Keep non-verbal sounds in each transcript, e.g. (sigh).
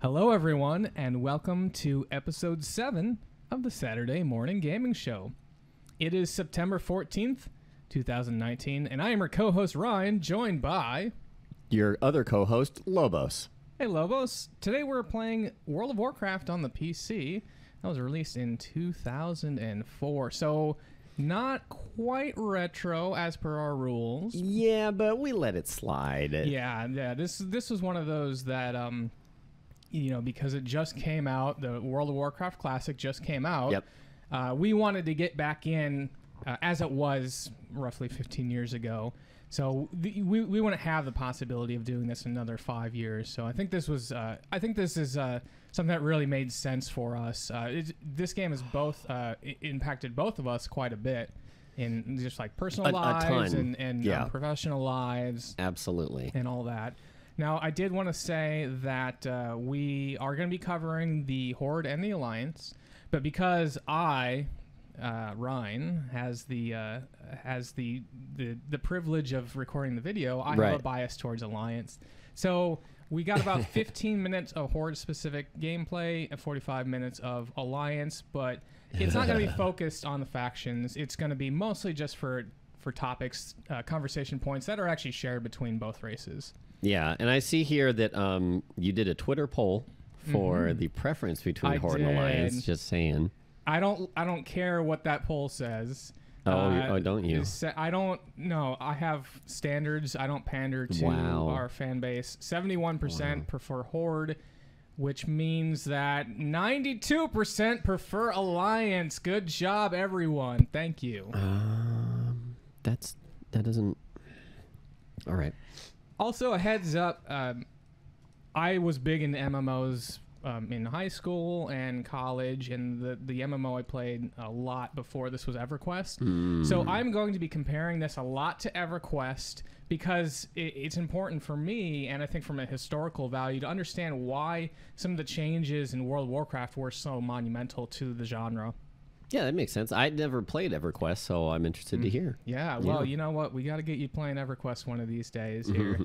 Hello, everyone, and welcome to episode 7 of the Saturday Morning Gaming Show. It is September 14th, 2019, and I am your co host Ryan, joined by. Your other co host, Lobos. Hey, Lobos. Today we're playing World of Warcraft on the PC. That was released in 2004, so not quite retro as per our rules. Yeah, but we let it slide. Yeah, yeah. This this was one of those that um, you know, because it just came out, the World of Warcraft Classic just came out. Yep. Uh, we wanted to get back in uh, as it was roughly 15 years ago. So the, we we want to have the possibility of doing this another five years. So I think this was uh, I think this is uh, something that really made sense for us. Uh, it, this game has both uh, impacted both of us quite a bit in just like personal A- a lives ton. and and Yeah. um, professional lives Absolutely. and all that. Now, I did want to say that uh, we are going to be covering the Horde and the Alliance, but because I, uh, Ryan, has the uh, has the, the the privilege of recording the video, I have a bias towards Alliance. So we got about (laughs) 15 minutes of Horde specific gameplay and 45 minutes of Alliance, but it's not going to be (laughs) focused on the factions. It's going to be mostly just for for topics, uh, conversation points that are actually shared between both races. Yeah, and I see here that um, you did a Twitter poll for the preference between Mm-hmm. I Horde and Alliance. did. Just saying. I don't I don't care what that poll says. Oh, you- oh, don't you? I don't no. I have standards. I don't pander to Wow. our fan base. Seventy-one percent prefer Horde, which means that ninety-two percent prefer Alliance. Good job, everyone. Thank you. Um, that's that doesn't. All right. Also, a heads up. Um, I was big into MMOs um, in high school and college, and the the MMO I played a lot before this was EverQuest. So I'm going to be comparing this a lot to EverQuest because it, it's important for me, and I think from a historical value, to understand why some of the changes in World of Warcraft were so monumental to the genre. Yeah, that makes sense. I never played EverQuest, so I'm interested Mm. to hear. Yeah, well, Yeah. you know what? We got to get you playing EverQuest one of these days (laughs) here.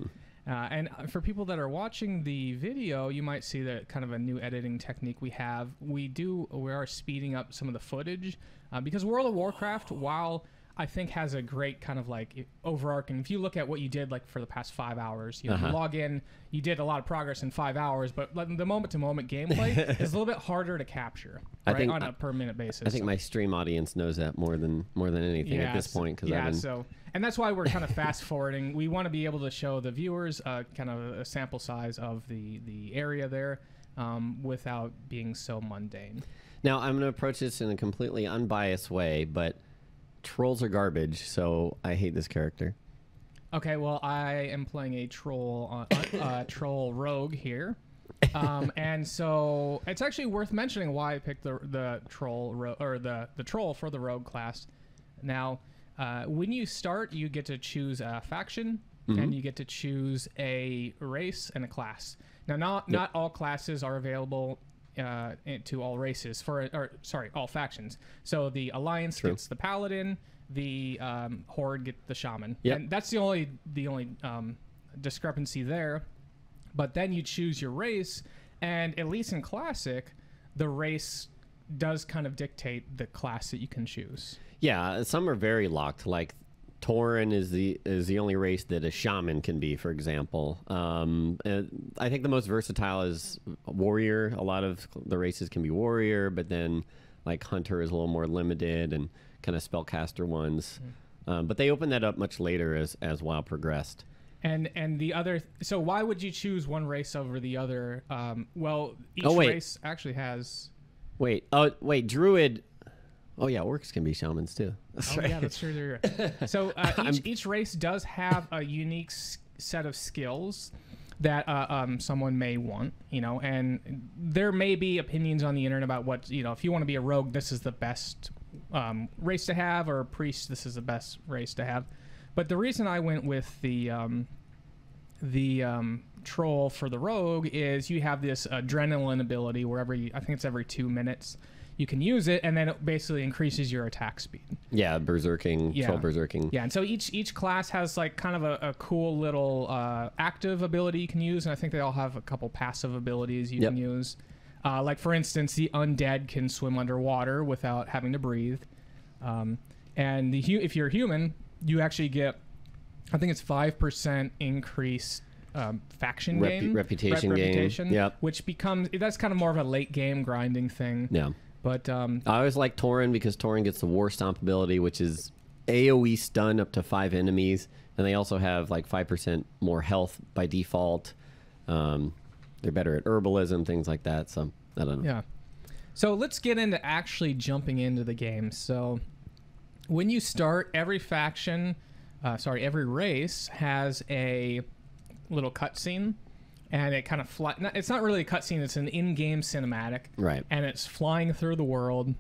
uh, and uh, for people that are watching the video, you might see that kind of a new editing technique we have. We do we are speeding up some of the footage uh, because World of Warcraft, while I think has a great kind of like overarching. If you look at what you did like for the past five hours, you, know, Uh-huh. log in, you did a lot of progress in five hours, but the moment to moment gameplay (laughs) is a little bit harder to capture I right, think- on a per minute basis. I think my stream audience knows that more than more than anything at this point because yeah, been so and that's why we're kind of fast forwarding. We want to be able to show the viewers uh, kind of a sample size of the the area there um, without being so mundane. Now I'm going to approach this in a completely unbiased way, but trolls are garbage, so I hate this character. Okay, well I am playing a troll uh, uh, (laughs) troll rogue here. um, and so it's actually worth mentioning why I picked the the troll ro- or the the troll for the rogue class. Now, uh, when you start, you get to choose a faction and you get to choose a race and a class. Now, not not all classes are available uh, to all races for or sorry, all factions. So the alliance True. gets the paladin, the um, horde get the shaman, Yep. and that's the only the only um, discrepancy there but then you choose your race and at least in classic the race does kind of dictate the class that you can choose Yeah, some are very locked. Like Tauren is the is the only race that a shaman can be, for example. Um, I think the most versatile is warrior. A lot of the races can be warrior, but then like hunter is a little more limited and kind of spellcaster ones. Um, but they opened that up much later as as WoW progressed. and and the other so why would you choose one race over the other um, well each Oh, race actually has Wait, oh wait, druid. Oh yeah, orcs can be shamans too. That's oh right. yeah that's true there (laughs) so uh, each, each race does have a unique s- set of skills that uh, um, someone may want, you know, and there may be opinions on the internet about what, you know, if you want to be a rogue, this is the best um, race to have, or a priest, this is the best race to have. But the reason I went with the um, the um, troll for the rogue is you have this adrenaline ability where every I think it's every two minutes you can use it, and then it basically increases your attack speed. Yeah, berserking, Yeah. troll berserking. Yeah, and so each each class has like kind of a, a cool little uh, active ability you can use, and I think they all have a couple passive abilities you Yep. can use. Uh, like for instance, the undead can swim underwater without having to breathe, um, and the hu- if you're human, you actually get, I think it's five percent increase. Um, faction Repu- gain, reputation gain. reputation, Yep. which becomes that's kind of more of a late game grinding thing. Yeah. But um, I always like Tauren because Tauren gets the War Stomp ability, which is AoE stun up to five enemies, and they also have like five percent more health by default. Um, they're better at herbalism, things like that. So I don't know. Yeah. So let's get into actually jumping into the game. So when you start, every faction, uh, sorry, every race has a little cutscene, and it kind of fly. It's not really a cutscene; it's an in-game cinematic, Right. and it's flying through the world.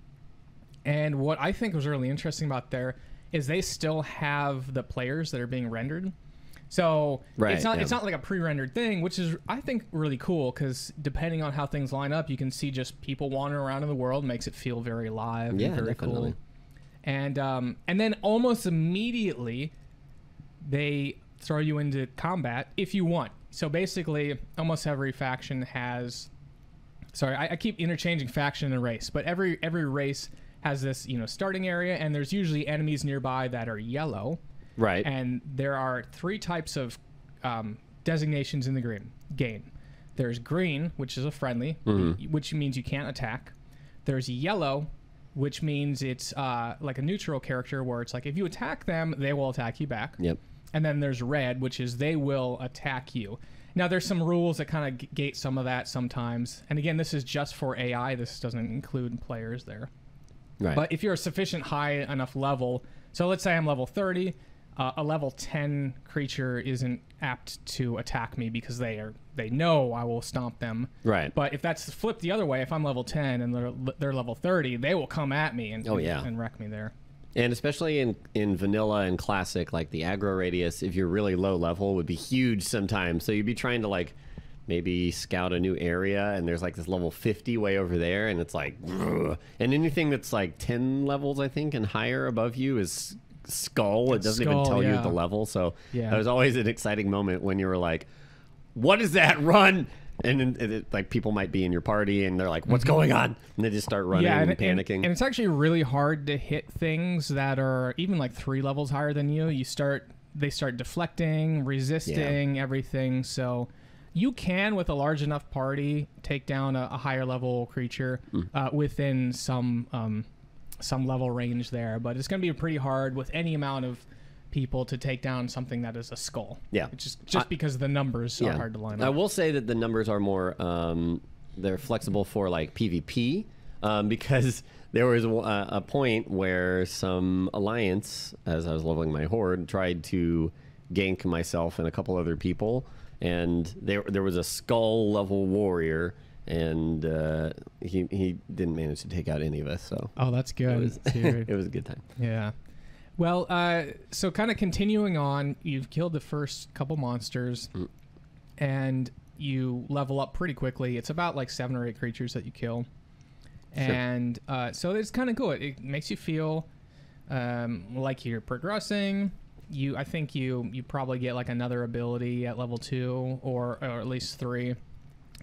And what I think was really interesting about there is they still have the players that are being rendered. So Right, it's not yeah. it's not like a pre-rendered thing, which is I think really cool because depending on how things line up, you can see just people wandering around in the world makes it feel very live Yeah, and very definitely. cool. And um, and then almost immediately they throw you into combat if you want. So basically, almost every faction has. Sorry, I, I keep interchanging faction and race, but every every race has this you know starting area, and there's usually enemies nearby that are yellow, Right. and there are three types of um, designations in the green game. There's green, which is a friendly, which means you can't attack. There's yellow, which means it's uh, like a neutral character, where it's like if you attack them, they will attack you back. Yep. And then there's red, which is they will attack you. Now there's some rules that kind of gate some of that sometimes. And again, this is just for AI. This doesn't include players there. Right. But if you're a sufficient high enough level, so let's say I'm level 30, uh, a level 10 creature isn't apt to attack me because they are they know I will stomp them. right. But if that's flipped the other way, if I'm level 10 and they're they're level 30, they will come at me and Oh, yeah. and wreck me there. And especially in, in vanilla and classic, like the aggro radius, if you're really low level, would be huge sometimes. So you'd be trying to like maybe scout a new area, and there's like this level 50 way over there, and it's like, "Ugh." and anything that's like 10 levels, I think, and higher above you is skull. It doesn't even Skull, tell you the level. So Yeah. that was always an exciting moment when you were like, what is that? Run! And then it, it- like people might be in your party, and they're like, "What's going on?" And they just start running and, and, panicking. And, it's actually really hard to hit things that are even like three levels higher than you. You start, they start deflecting, resisting everything. So you can, with a large enough party, take down a, a higher level creature Hmm. uh, within some um, some level range there. But it's going to be pretty hard with any amount of people to take down something that is a skull. Yeah. It's just just I- because the numbers are hard to line up. I will say that the numbers are more um, they're flexible for like PvP um, because (laughs) there was a, a point where some alliance, as I was leveling my horde, tried to gank myself and a couple other people, and there there was a skull level warrior. And uh, he he didn't manage to take out any of us, so oh, that's good. it was (laughs) it was a good time. Yeah. Well, uh, so kind of continuing on, you've killed the first couple monsters, Mm. and you level up pretty quickly. It's about like seven or eight creatures that you kill, and uh, so it's kind of cool. It, it makes you feel um, like you're progressing. You, I think you you probably get like another ability at level two or or at least three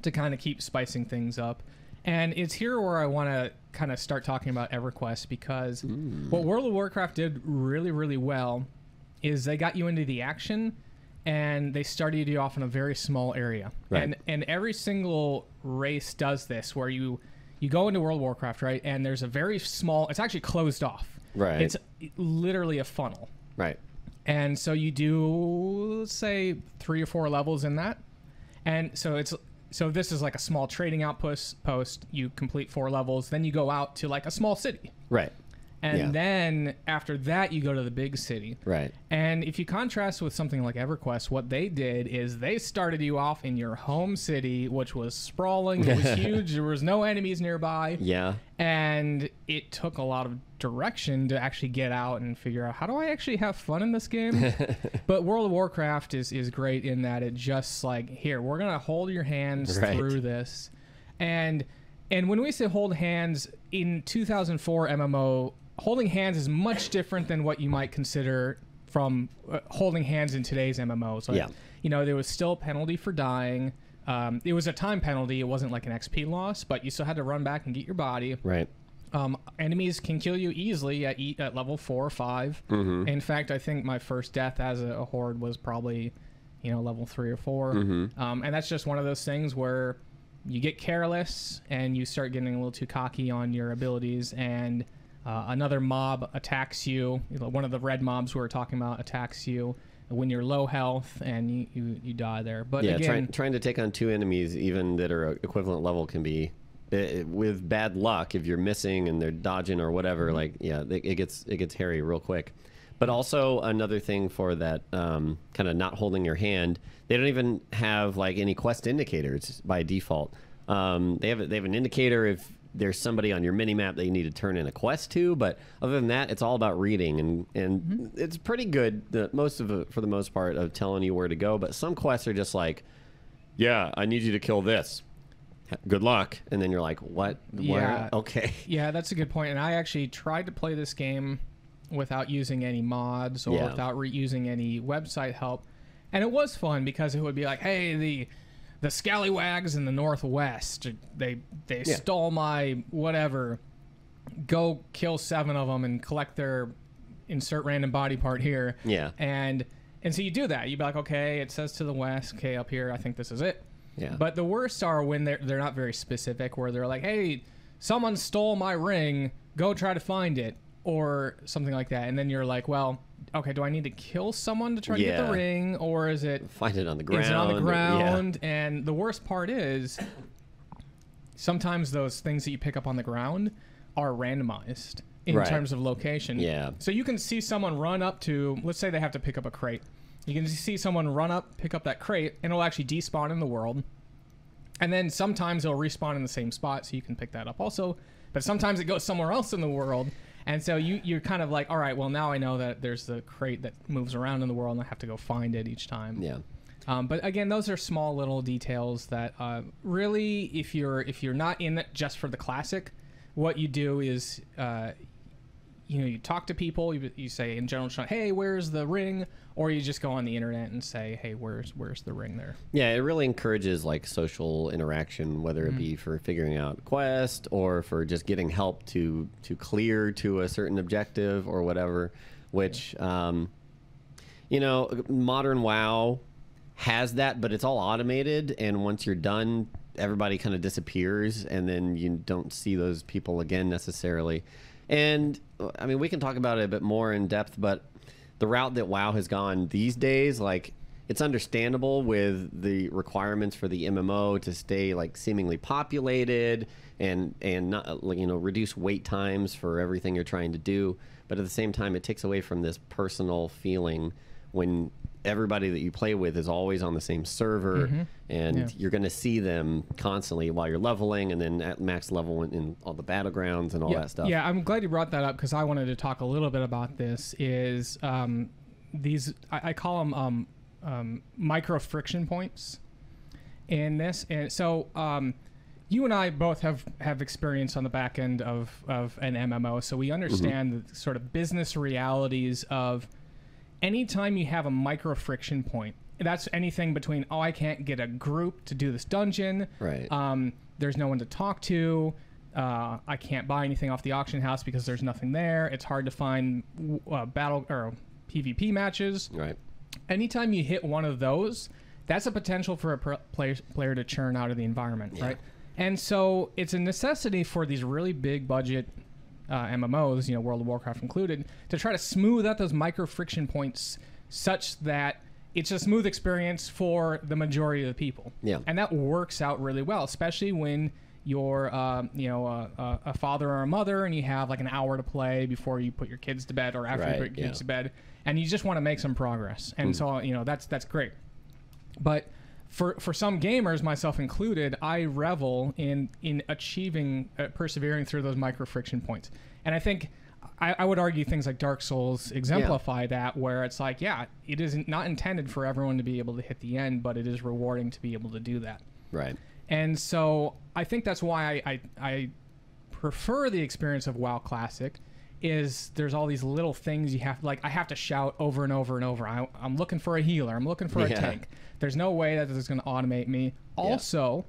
to kind of keep spicing things up. And it's here where I want to kind of start talking about EverQuest because mm. what World of Warcraft did really, really well is they got you into the action and they started you off in a very small area. Right. And and every single race does this where you you go into World of Warcraft, right? And there's a very small it's actually closed off. Right. It's literally a funnel. Right. And so you do let's say three or four levels in that. And so it's so this is like a small trading outpost post. You complete four levels, then you go out to like a small city. Right. And Yeah. then after that you go to the big city. Right. And if you contrast with something like EverQuest, what they did is they started you off in your home city, which was sprawling, it was (laughs) huge, there was no enemies nearby Yeah. and it took a lot of direction to actually get out and figure out how do I actually have fun in this game. (laughs) but World of Warcraft is is great in that it just like here we're gonna hold your hands Right. through this, and And when we say hold hands in 2004 MMO, holding hands is much different than what you might consider from uh, holding hands in today's MMO. So, Yeah. you know, there was still a penalty for dying. Um, it was a time penalty. It wasn't like an XP loss, but you still had to run back and get your body. Right. Um, enemies can kill you easily at e- at level four or 5 Mm-hmm. In fact, I think my first death as a, a horde was probably, you know, level three or 4 Mm-hmm. Um, and that's just one of those things where you get careless and you start getting a little too cocky on your abilities, and uh, another mob attacks you. One of the red mobs we were talking about attacks you when you're low health, and you you, you die there. But Yeah, again, trying trying to take on two enemies, even that are equivalent level, can be eh, with bad luck if you're missing and they're dodging or whatever. Mm-hmm. Like, yeah, it, it gets it gets hairy real quick. But also another thing for that um, kind of not holding your hand, they don't even have like any quest indicators by default. Um, they have they have an indicator if there's somebody on your mini map that you need to turn in a quest to, but other than that, it's all about reading and and Mm-hmm. it's pretty good. The most of it, for the most part, of telling you where to go. But some quests are just like, yeah, I need you to kill this. Good luck, and then you're like, what? Where? Yeah. (laughs) Okay. Yeah, that's a good point. And I actually tried to play this game without using any mods or Yeah. without re- using any website help, and it was fun because it would be like, "Hey, the the scallywags in the northwest, they they Yeah. stole my whatever. Go kill seven of them and collect their insert random body part here." Yeah. and and so you do that. You'd be like, "Okay, it says to the west. Okay, up here, I think this is it." Yeah. But the worst are when they're they're not very specific, where they're like, "Hey, someone stole my ring. Go try to find it," or something like that. And then you're like, "Well, okay, do I need to kill someone to try to get Yeah. the ring, or is it Find it on the ground. is it on the Yeah. ground?" And the worst part is sometimes those things that you pick up on the ground are randomized in Right. terms of location. Yeah. So you can see someone run up to, let's say they have to pick up a crate. You can see someone run up, pick up that crate, and it'll actually despawn in the world. And then sometimes it'll respawn in the same spot, so you can pick that up also. But sometimes it goes somewhere else in the world. And so you, you're kind of like, all right, well, now I know that there's the crate that moves around in the world, and I have to go find it each time. Yeah. Um, but again, those are small little details that uh, really, if you're if you're not in it just for the classic, what you do is, uh, you know, you talk to people. You, you say in general, hey, where's the ring? Or you just go on the internet and say, hey, where's where's the ring there? Yeah, it really encourages like social interaction, whether it be for figuring out quest or for just getting help to to clear to a certain objective or whatever. Which, um, you know, modern WoW has that, but it's all automated, and once you're done, everybody kind of disappears, and then you don't see those people again necessarily. And I mean, we can talk about it a bit more in depth, but the route that WoW has gone these days, like it's understandable with the requirements for the MMO to stay like seemingly populated and and not you know reduce wait times for everything you're trying to do, but at the same time it takes away from this personal feeling when everybody that you play with is always on the same server and Yeah. you're going to see them constantly while you're leveling and then at max level in, in all the battlegrounds and all yeah, that stuff. Yeah, I'm glad you brought that up because I wanted to talk a little bit about this. Is um, these I, I call them um, um, micro friction points in this, and so um, you and I both have have experience on the back end of of an MMO, so we understand the sort of business realities of anytime you have a micro friction point. That's anything between oh I can't get a group to do this dungeon, Right. um, there's no one to talk to. Uh, I can't buy anything off the auction house because there's nothing there. It's hard to find uh, battle or PvP matches. Right. Anytime you hit one of those, that's a potential for a pr- player, player to churn out of the environment, right? And so it's a necessity for these really big budget uh, MMOs, you know, World of Warcraft included, to try to smooth out those micro friction points such that it's a smooth experience for the majority of the people. Yeah. And that works out really well, especially when you're, uh, you know, a, a, father or a mother and you have like an hour to play before you put your kids to bed or after Right, you put your kids yeah. to bed, and you just want to make some progress. And so, you know, that's that's great. But for for some gamers, myself included, I revel in in achieving, uh, persevering through those micro friction points. And I think I, I would argue things like Dark Souls exemplify that, where it's like, yeah, it is not intended for everyone to be able to hit the end, but it is rewarding to be able to do that. Right. And so I think that's why I, I, I prefer the experience of WoW Classic is there's all these little things you have like I have to shout over and over and over. I, I'm looking for a healer. I'm looking for a tank. There's no way that this is going to automate me. Also,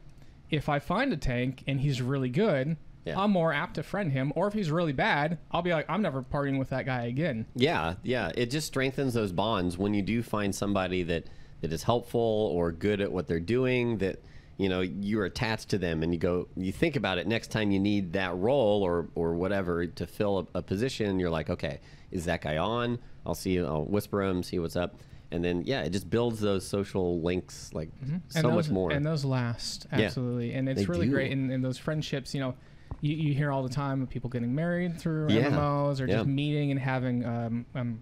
if I find a tank and he's really good, Yeah. I'm more apt to friend him. Or if he's really bad, I'll be like, I'm never partying with that guy again. Yeah, yeah. It just strengthens those bonds when you do find somebody that that is helpful or good at what they're doing. That you know you're attached to them, and you go, you think about it next time you need that role or or whatever to fill a, a position. You're like, okay, is that guy on? I'll see. I'll whisper him, see what's up, and then yeah, it just builds those social links like so Mm-hmm. and those, much more. And those last Yeah. absolutely, and it's really do. great. And, and those friendships, you know, you, you hear all the time of people getting married through Yeah. MMOs or Yeah. just meeting and having um, um,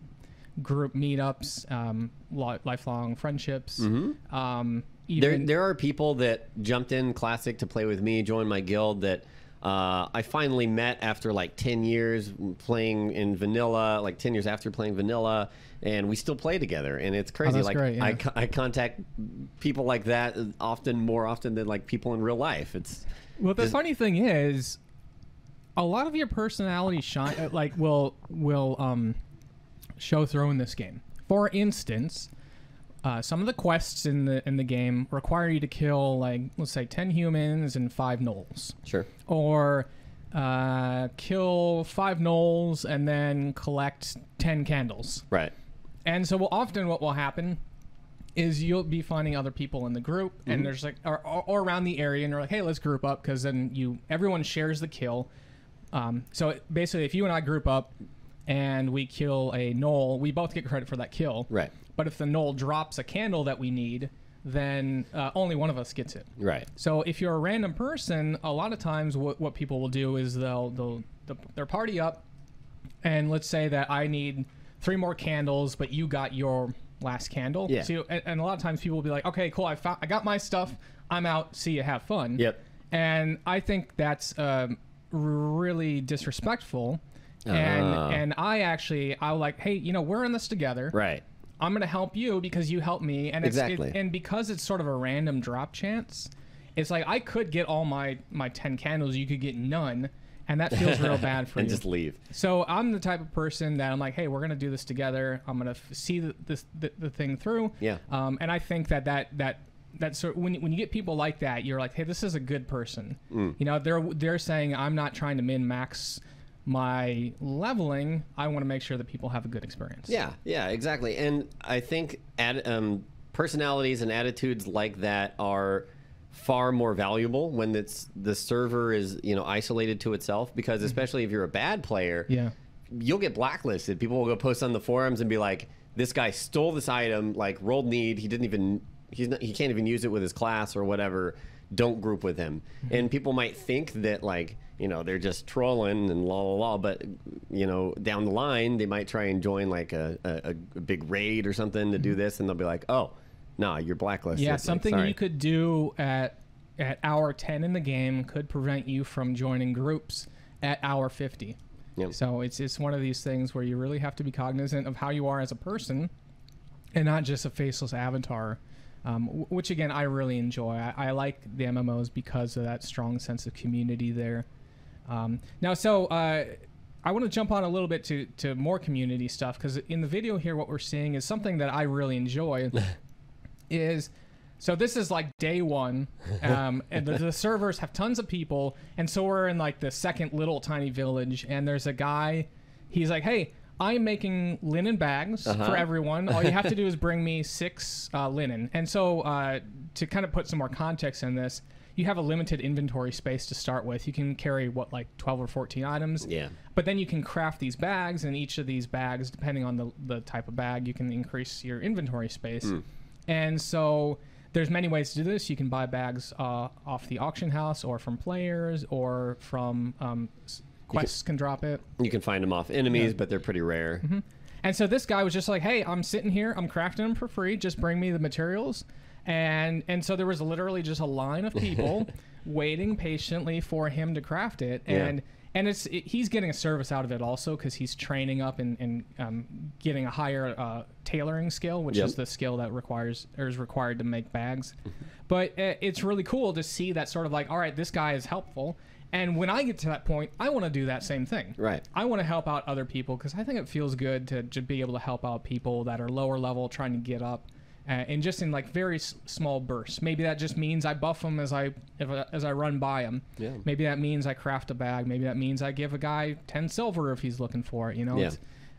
group meetups, um, lifelong friendships. Um, Mm-hmm. There, even there are people that jumped in classic to play with me, joined my guild that uh, I finally met after like 10 years playing in vanilla, like 10 years after playing vanilla, and we still play together. And it's crazy. Oh, that's like great, I, yeah. co- I contact people like that often, more often than like people in real life. It's Well, the Just- funny thing is, a lot of your personality shine like will will um show through in this game. For instance, uh, some of the quests in the in the game require you to kill like let's say ten humans and five gnolls, sure. or uh, kill five gnolls and then collect ten candles. Right. And so, well, often what will happen is you'll be finding other people in the group, and there's like, or, or, or around the area, and you're like, hey, let's group up because then you everyone shares the kill. Um, so it- basically, if you and I group up and we kill a gnoll, we both get credit for that kill. Right. But if the gnoll drops a candle that we need, then uh, only one of us gets it. Right. So if you're a random person, a lot of times what, what people will do is they'll they'll they'll their party up, and let's say that I need three more candles, but you got your last candle. Yeah. So you- and, and a lot of times people will be like, okay, cool, I found I got my stuff. I'm out. See you. Have fun. Yep. And I think that's um, really disrespectful. And Ah. and I actually I was like, hey, you know, we're in this together. Right. I'm gonna help you because you helped me, and it's, it- and because it's sort of a random drop chance, it's like I could get all my my ten candles, you could get none, and that feels real (laughs) bad for And you. just leave. so I'm the type of person that I'm like, hey, we're gonna do this together. I'm gonna f- see the, this the, the thing through. Yeah. Um, and I think that that that that sort when when you get people like that, you're like, hey, this is a good person. Mm. You know, they're they're saying I'm not trying to min max my leveling. I want to make sure that people have a good experience. Yeah, yeah, exactly. And I think ad, um, personalities and attitudes like that are far more valuable when it's the server is you know isolated to itself because especially if you're a bad player Yeah. you'll get blacklisted people will go post on the forums and be like this guy stole this item like rolled need he didn't even he's not, he can't even use it with his class or whatever don't group with him and people might think that like you know they're just trolling and la la la but you know down the line they might try and join like a, a, a big raid or something to do this and they'll be like oh nah you're blacklisted Yeah, something sorry. you could do at at hour 10 in the game could prevent you from joining groups at hour 50. Yep. So it's it's one of these things where you really have to be cognizant of how you are as a person and not just a faceless avatar. Um, which again, I really enjoy. I, I like the MMOs because of that strong sense of community there. Um, now, so uh, I want to jump on a little bit to, to more community stuff because in the video here, what we're seeing is something that I really enjoy. (laughs) is so this is like day one, um, (laughs) and the, the servers have tons of people, and so we're in like the second little tiny village, and there's a guy. He's like, "Hey, I'm making linen bags for everyone. All you have to do is bring me six uh, linen." And so uh, to kind of put some more context in this, you have a limited inventory space to start with. You can carry what like 12 or 14 items. Yeah. But then you can craft these bags, and each of these bags, depending on the, the type of bag, you can increase your inventory space. And so there's many ways to do this. You can buy bags uh, off the auction house, or from players, or from um, quests can drop it. you can find them off enemies but they're pretty rare And so this guy was just like, "Hey, I'm sitting here. I'm crafting them for free. Just bring me the materials." And and so there was literally just a line of people (laughs) waiting patiently for him to craft it. Yeah. And and it's it, he's getting a service out of it also because he's training up and, and um, getting a higher uh, tailoring skill, which Yep. is the skill that requires or is required to make bags. But uh, it's really cool to see that sort of like, all right, this guy is helpful. And when I get to that point, I want to do that same thing. Right. I want to help out other people because I think it feels good to, to be able to help out people that are lower level trying to get up, uh, and just in like very s- small bursts. Maybe that just means I buff them as I if, I- as I run by them. Yeah. Maybe that means I craft a bag. Maybe that means I give a guy ten silver if he's looking for it. You know. Yeah.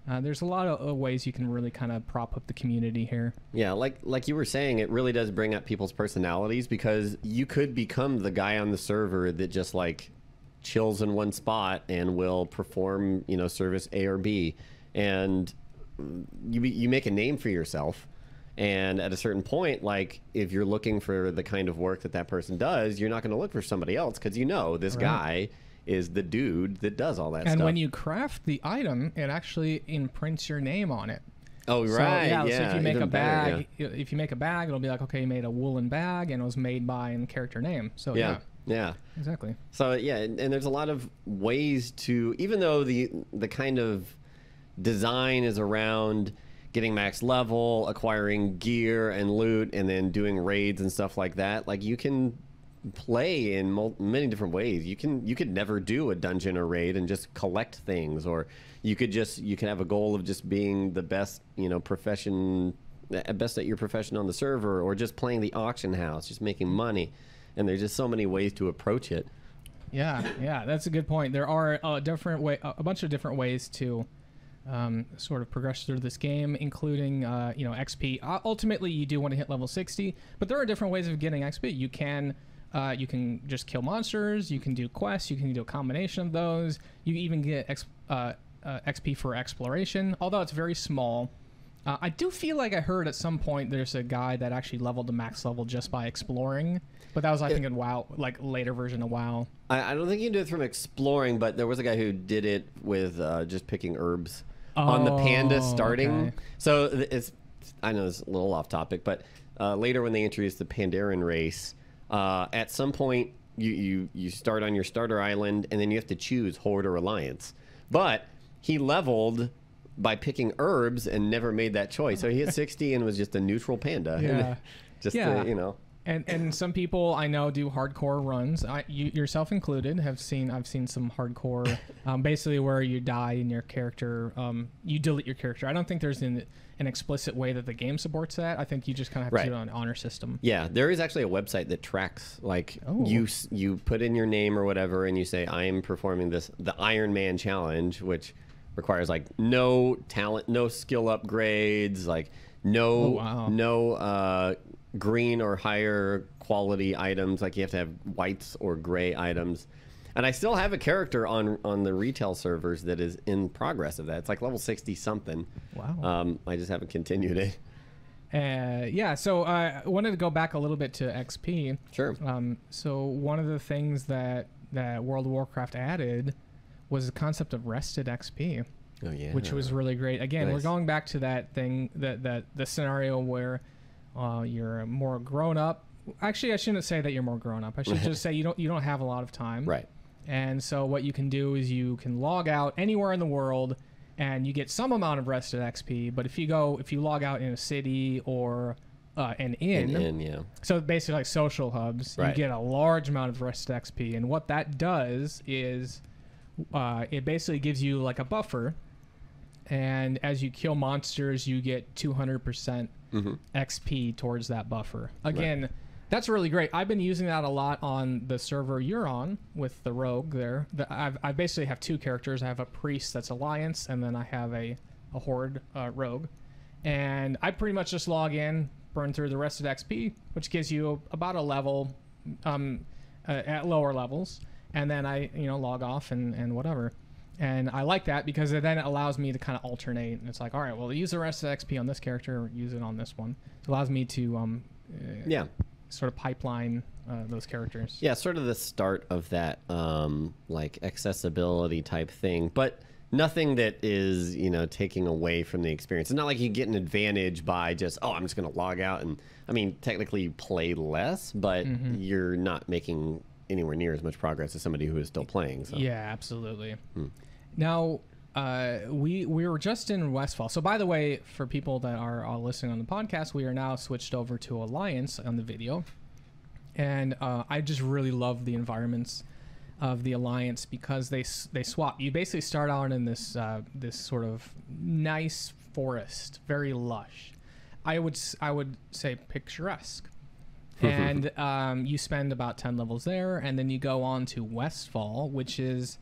Uh, there's a lot of uh, ways you can really kind of prop up the community here. Yeah, like like you were saying, it really does bring up people's personalities because you could become the guy on the server that just like chills in one spot and will perform, you know, service A or B, and you you make a name for yourself. And at a certain point, like if you're looking for the kind of work that that person does, you're not going to look for somebody else because you know this guy is the dude that does all that stuff. And stuff. when you craft the item, it actually imprints your name on it. oh So, right, yeah, yeah, So if you make even a better, bag, if you make a bag, it'll be like, okay, you made a woolen bag, and it was made by and character name. So yeah, yeah, yeah. yeah. exactly. So yeah, and, and there's a lot of ways to even though the the kind of design is around getting max level, acquiring gear and loot, and then doing raids and stuff like that. Like you can play in many different ways. You can you could never do a dungeon or raid and just collect things, or you could just you can have a goal of just being the best you know profession uh, best at your profession on the server, or just playing the auction house, just making money. And there's just so many ways to approach it. Yeah, yeah, that's a good point. There are a different way, a bunch of different ways to um, sort of progress through this game, including uh, you know XP. Uh, ultimately, you do want to hit level 60, but there are different ways of getting XP. You can uh, you can just kill monsters. You can do quests. You can do a combination of those. You even get X, uh, uh, XP for exploration, although it's very small. Uh, I do feel like I heard at some point there's a guy that actually leveled to max level just by exploring, but that was I think in WoW, like later version of WoW. I, I don't think you can do it from exploring, but there was a guy who did it with uh, just picking herbs on the panda Oh, starting. okay. So it's I know it's a little off topic, but uh, later when they introduced the Pandaren race, uh, at some point you, you you start on your starter island and then you have to choose Horde or Alliance. But he leveled by picking herbs and never made that choice. So he hit (laughs) 60 and was just a neutral panda. Yeah. (laughs) just Yeah. to, you know. And and some people I know do hardcore runs. I, you yourself included have seen. I've seen some hardcore, (laughs) um, basically where you die and your character, um, you delete your character. I don't think there's an an explicit way that the game supports that. I think you just kind of have Right. to do it on honor system. Yeah, there is actually a website that tracks like Oh. you you put in your name or whatever, and you say I am performing this the Iron Man challenge, which requires like no talent, no skill upgrades, like no Oh, wow. no uh, green or higher quality items. Like you have to have whites or gray items. And I still have a character on on the retail servers that is in progress of that. It's like level sixty something. Wow. Um, I just haven't continued it. Uh, yeah. So uh, I wanted to go back a little bit to XP. Sure. Um, so one of the things that that World of Warcraft added was the concept of rested XP. Oh yeah. which was really great. Again, we're going back to that thing that that the scenario where uh, you're more grown up. Actually, I shouldn't say that you're more grown up. I should just (laughs) say you don't you don't have a lot of time. right. And so what you can do is you can log out anywhere in the world and you get some amount of rested XP. But if you go if you log out in a city or uh, an inn, And, and yeah. so basically like social hubs, Right. you get a large amount of rest XP, and what that does is uh, it basically gives you like a buffer, and as you kill monsters, you get 200% Mm-hmm. XP towards that buffer. Again, that's really great. I've been using that a lot on the server you're on with the rogue there. The, I've, I basically have two characters. I have a priest that's alliance, and then I have a, a horde uh, rogue. And I pretty much just log in, burn through the rest of the XP, which gives you about a level um, uh, at lower levels, and then I you know log off and, and whatever. And I like that because it then allows me to kind of alternate. And it's like, all right, well, use the rest of XP on this character, use it on this one. It allows me to um, uh, Yeah. sort of pipeline uh, those characters. Yeah, sort of the start of that um, like accessibility type thing, but nothing that is you know taking away from the experience. It's not like you get an advantage by just oh I'm just going to log out and I mean technically you play less, but Mm-hmm. you're not making anywhere near as much progress as somebody who is still playing. So. Yeah, absolutely. Now, uh, we we were just in Westfall. So, by the way, for people that are all listening on the podcast, we are now switched over to Alliance on the video, and uh, I just really love the environments of the Alliance because they they swap. You basically start out in this uh, this sort of nice forest, very lush. I would I would say picturesque. (laughs) and um, you spend about 10 levels there and then you go on to westfall which is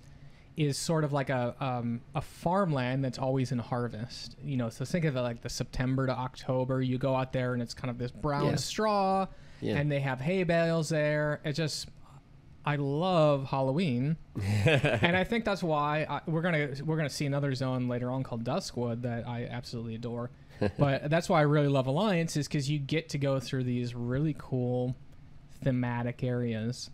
is sort of like a um, a farmland that's always in harvest you know? So think of it like the september to october you go out there and it's kind of this brown Yeah. straw Yeah. and they have hay bales there. It just i love halloween. (laughs) And i think that's why I, we're gonna we're gonna see another zone later on called duskwood that i absolutely adore. (laughs) But that's why i really love alliance is because you get to go through these really cool thematic areas.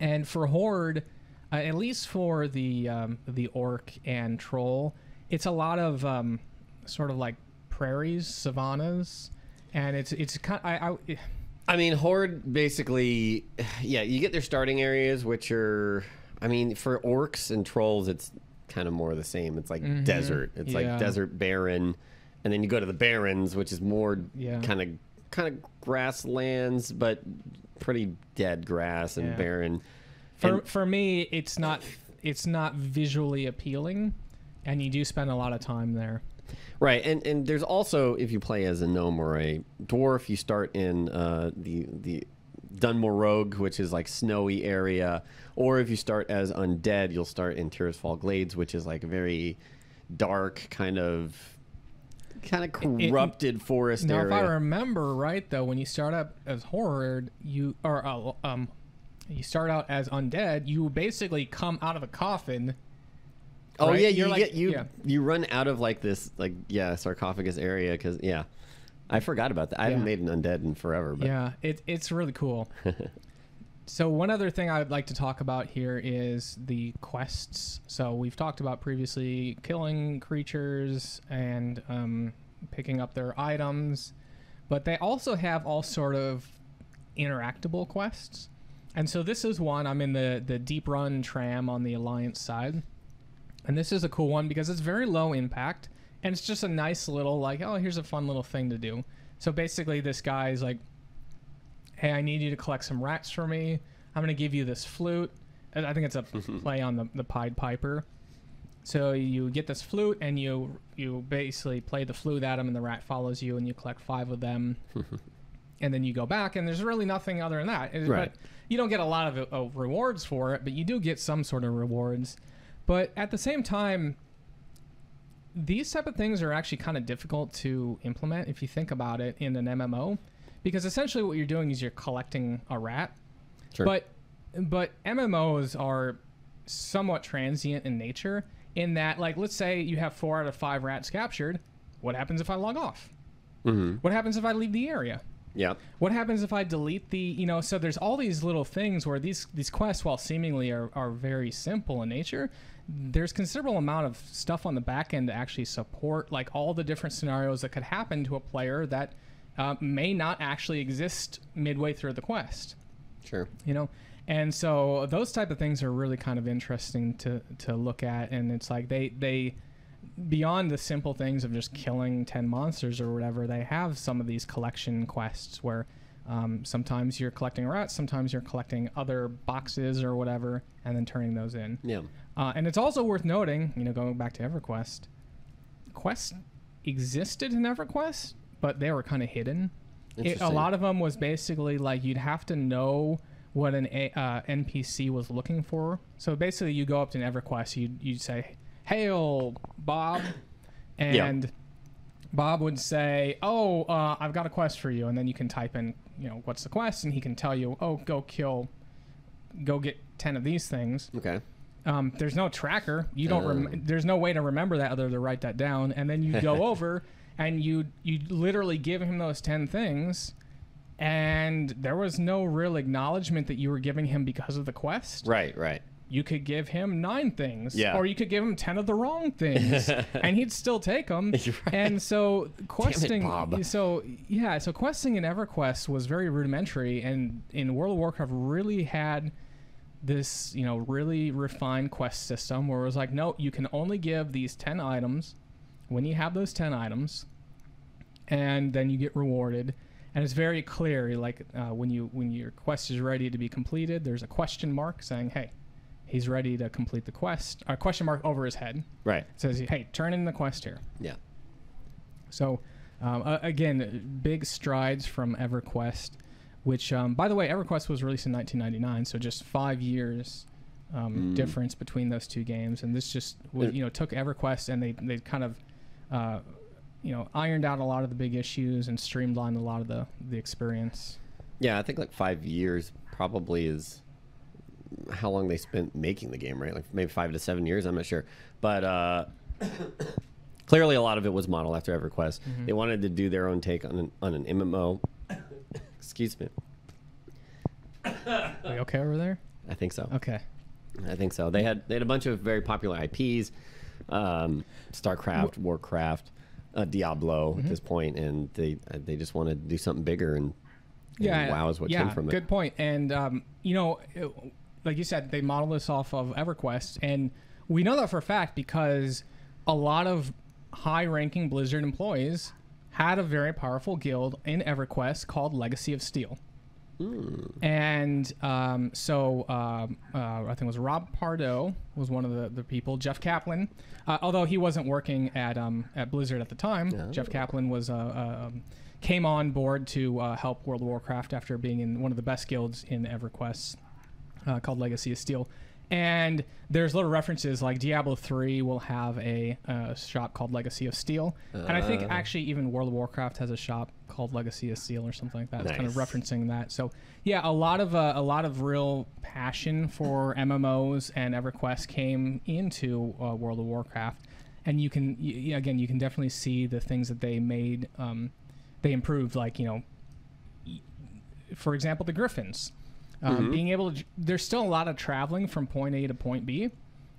And for horde uh, at least for the um, the orc and troll it's a lot of um, sort of like prairies savannas and it's it's kind I, I I mean, Horde basically, (sighs) yeah, you get their starting areas, which are, I mean, for orcs and trolls, it's kind of more the same. It's like desert. It's Mm-hmm. Yeah. like desert barren, and then you go to the barrens, which is more Yeah. kind of kind of grasslands, but pretty dead grass and Yeah. barren. For And- for me, it's not it's not visually appealing, and you do spend a lot of time there. Right, and and there's also if you play as a gnome or a dwarf, you start in uh, the the Dun Morogh, which is like snowy area, or if you start as undead, you'll start in Tirisfal Glades, which is like a very dark kind of kind of corrupted forest Now, area. if I remember right, though, when you start up as horde, you or uh, um, you start out as undead, you basically come out of a coffin. oh right? yeah, you like- get you yeah. you run out of like this like yeah sarcophagus area because yeah, I forgot about that. I haven't made an undead in forever, but Yeah, it, it's really cool. (laughs) so one other thing I would like to talk about here is the quests. So we've talked about previously killing creatures and um, picking up their items, but they also have all sort of interactable quests. And so this is one. I'm in the the Deeprun Tram on the alliance side, and this is a cool one because it's very low impact and it's just a nice little like oh here's a fun little thing to do. So basically, this guy is like, hey, I need you to collect some rats for me. I'm gonna give you this flute. And I think it's a (laughs) play on the the Pied Piper. So you get this flute and you you basically play the flute at him, and the rat follows you, and you collect five of them. (laughs) and then you go back, and there's really nothing other than that. Right. But you don't get a lot of uh, rewards for it, but you do get some sort of rewards. But at the same time, these type of things are actually kind of difficult to implement if you think about it in an MMO, because essentially what you're doing is you're collecting a rat. Sure. But but MMOs are somewhat transient in nature in that like let's say you have 4 out of 5 rats captured, what happens if I log off? Mhm. What happens if I leave the area? Yeah, What happens if I delete the, you know, so there's all these little things where these these quests while seemingly are, are very simple in nature, there's considerable amount of stuff on the back end to actually support like all the different scenarios that could happen to a player that uh, may not actually exist midway through the quest. Sure. you know? And so those type of things are really kind of interesting to to look at and it's like they they beyond the simple things of just killing 10 monsters or whatever they have some of these collection quests where um, sometimes you're collecting rats sometimes you're collecting other boxes or whatever and then turning those in Yeah. uh, and it's also worth noting you know going back to everquest quests existed in everquest but they were kind of hidden it, a lot of them was basically like you'd have to know what an a, uh, NPC was looking for. So basically, you go up to an EverQuest, you you say, "Hail, Bob," and Bob would say, "Oh, uh, I've got a quest for you," and then you can type in, you know, what's the quest, and he can tell you, "Oh, go kill, go get ten of these things." Okay. Um, there's no tracker. You don't. Rem- Oh. there's no way to remember that other than to write that down. And then you go (laughs) over and you you literally give him those ten things, and there was no real acknowledgement that you were giving him because of the quest. Right. Right. You could give him nine things, Yeah. or you could give him ten of the wrong things, (laughs) and he'd still take them. (laughs) Right. And so (laughs) questing, Bob. so yeah, so questing in EverQuest was very rudimentary, and in World of Warcraft really had this you know really refined quest system where it was like no you can only give these 10 items when you have those 10 items and then you get rewarded and it's very clear like uh, when you when your quest is ready to be completed there's a question mark saying hey he's ready to complete the quest a question mark over his head Right. it says hey turn in the quest here Yeah. so, um, uh, again, big strides from EverQuest, which, um, by the way, EverQuest was released in 1999, so just five years um, difference between those two games, and this just was, you know took EverQuest and they they kind of uh, you know ironed out a lot of the big issues and streamlined a lot of the the experience. Yeah, I think like five years probably is how long they spent making the game, right? Like maybe five to seven years. I'm not sure, but uh, (coughs) clearly a lot of it was modeled after EverQuest. They wanted to do their own take on an, on an MMO. (coughs) Excuse me. Are you okay over there? I think so. Okay. I think so. They had they had a bunch of very popular IPs, um, StarCraft, Warcraft, uh, Diablo Mm-hmm. at this point, and they uh, they just wanted to do something bigger and, and yeah, WoW is what yeah, came from it. good point. And um, you know, like you said, they modeled this off of EverQuest, and we know that for a fact because a lot of high-ranking Blizzard employees had a very powerful guild in EverQuest called Legacy of Steel. Ooh. And um, so um, uh, I think it was Rob Pardo was one of the, the people. Jeff Kaplan, uh, although he wasn't working at um, at Blizzard at the time, Jeff Kaplan was uh, uh, um, came on board to uh, help World of Warcraft after being in one of the best guilds in EverQuest uh, called Legacy of Steel. And there's little references like Diablo 3 will have a uh, shop called Legacy of Steel. and I think Uh. actually even World of Warcraft has a shop called Legacy of Steel or something like that. It's kind of Nice. referencing that. So yeah, a lot of uh, a lot of real passion for MMOs and EverQuest came into uh, World of Warcraft. And you can y- y- again, you can definitely see the things that they made. Um, they improved, like you know, for example, the Griffins. Um, Being able to, there's still a lot of traveling from point A to point B,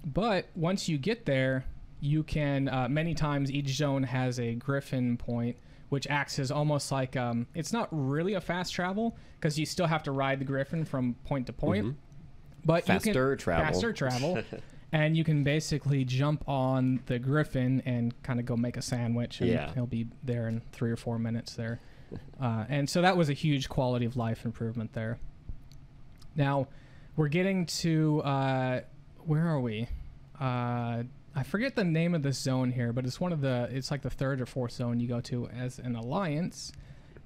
but once you get there, you can, uh, many times each zone has a Griffin point, which acts as almost like, um, it's not really a fast travel because you still have to ride the Griffin from point to point. Mhm. But you Faster can, travel. Faster travel. (laughs) and you can basically jump on the Griffin and kind of go make a sandwich. And Yeah. he'll be there in three or four minutes there. Uh, and so that was a huge quality of life improvement there. Now, we're getting to uh, where are we? Uh, I forget the name of this zone here, but it's one of the. It's like the third or fourth zone you go to as an alliance,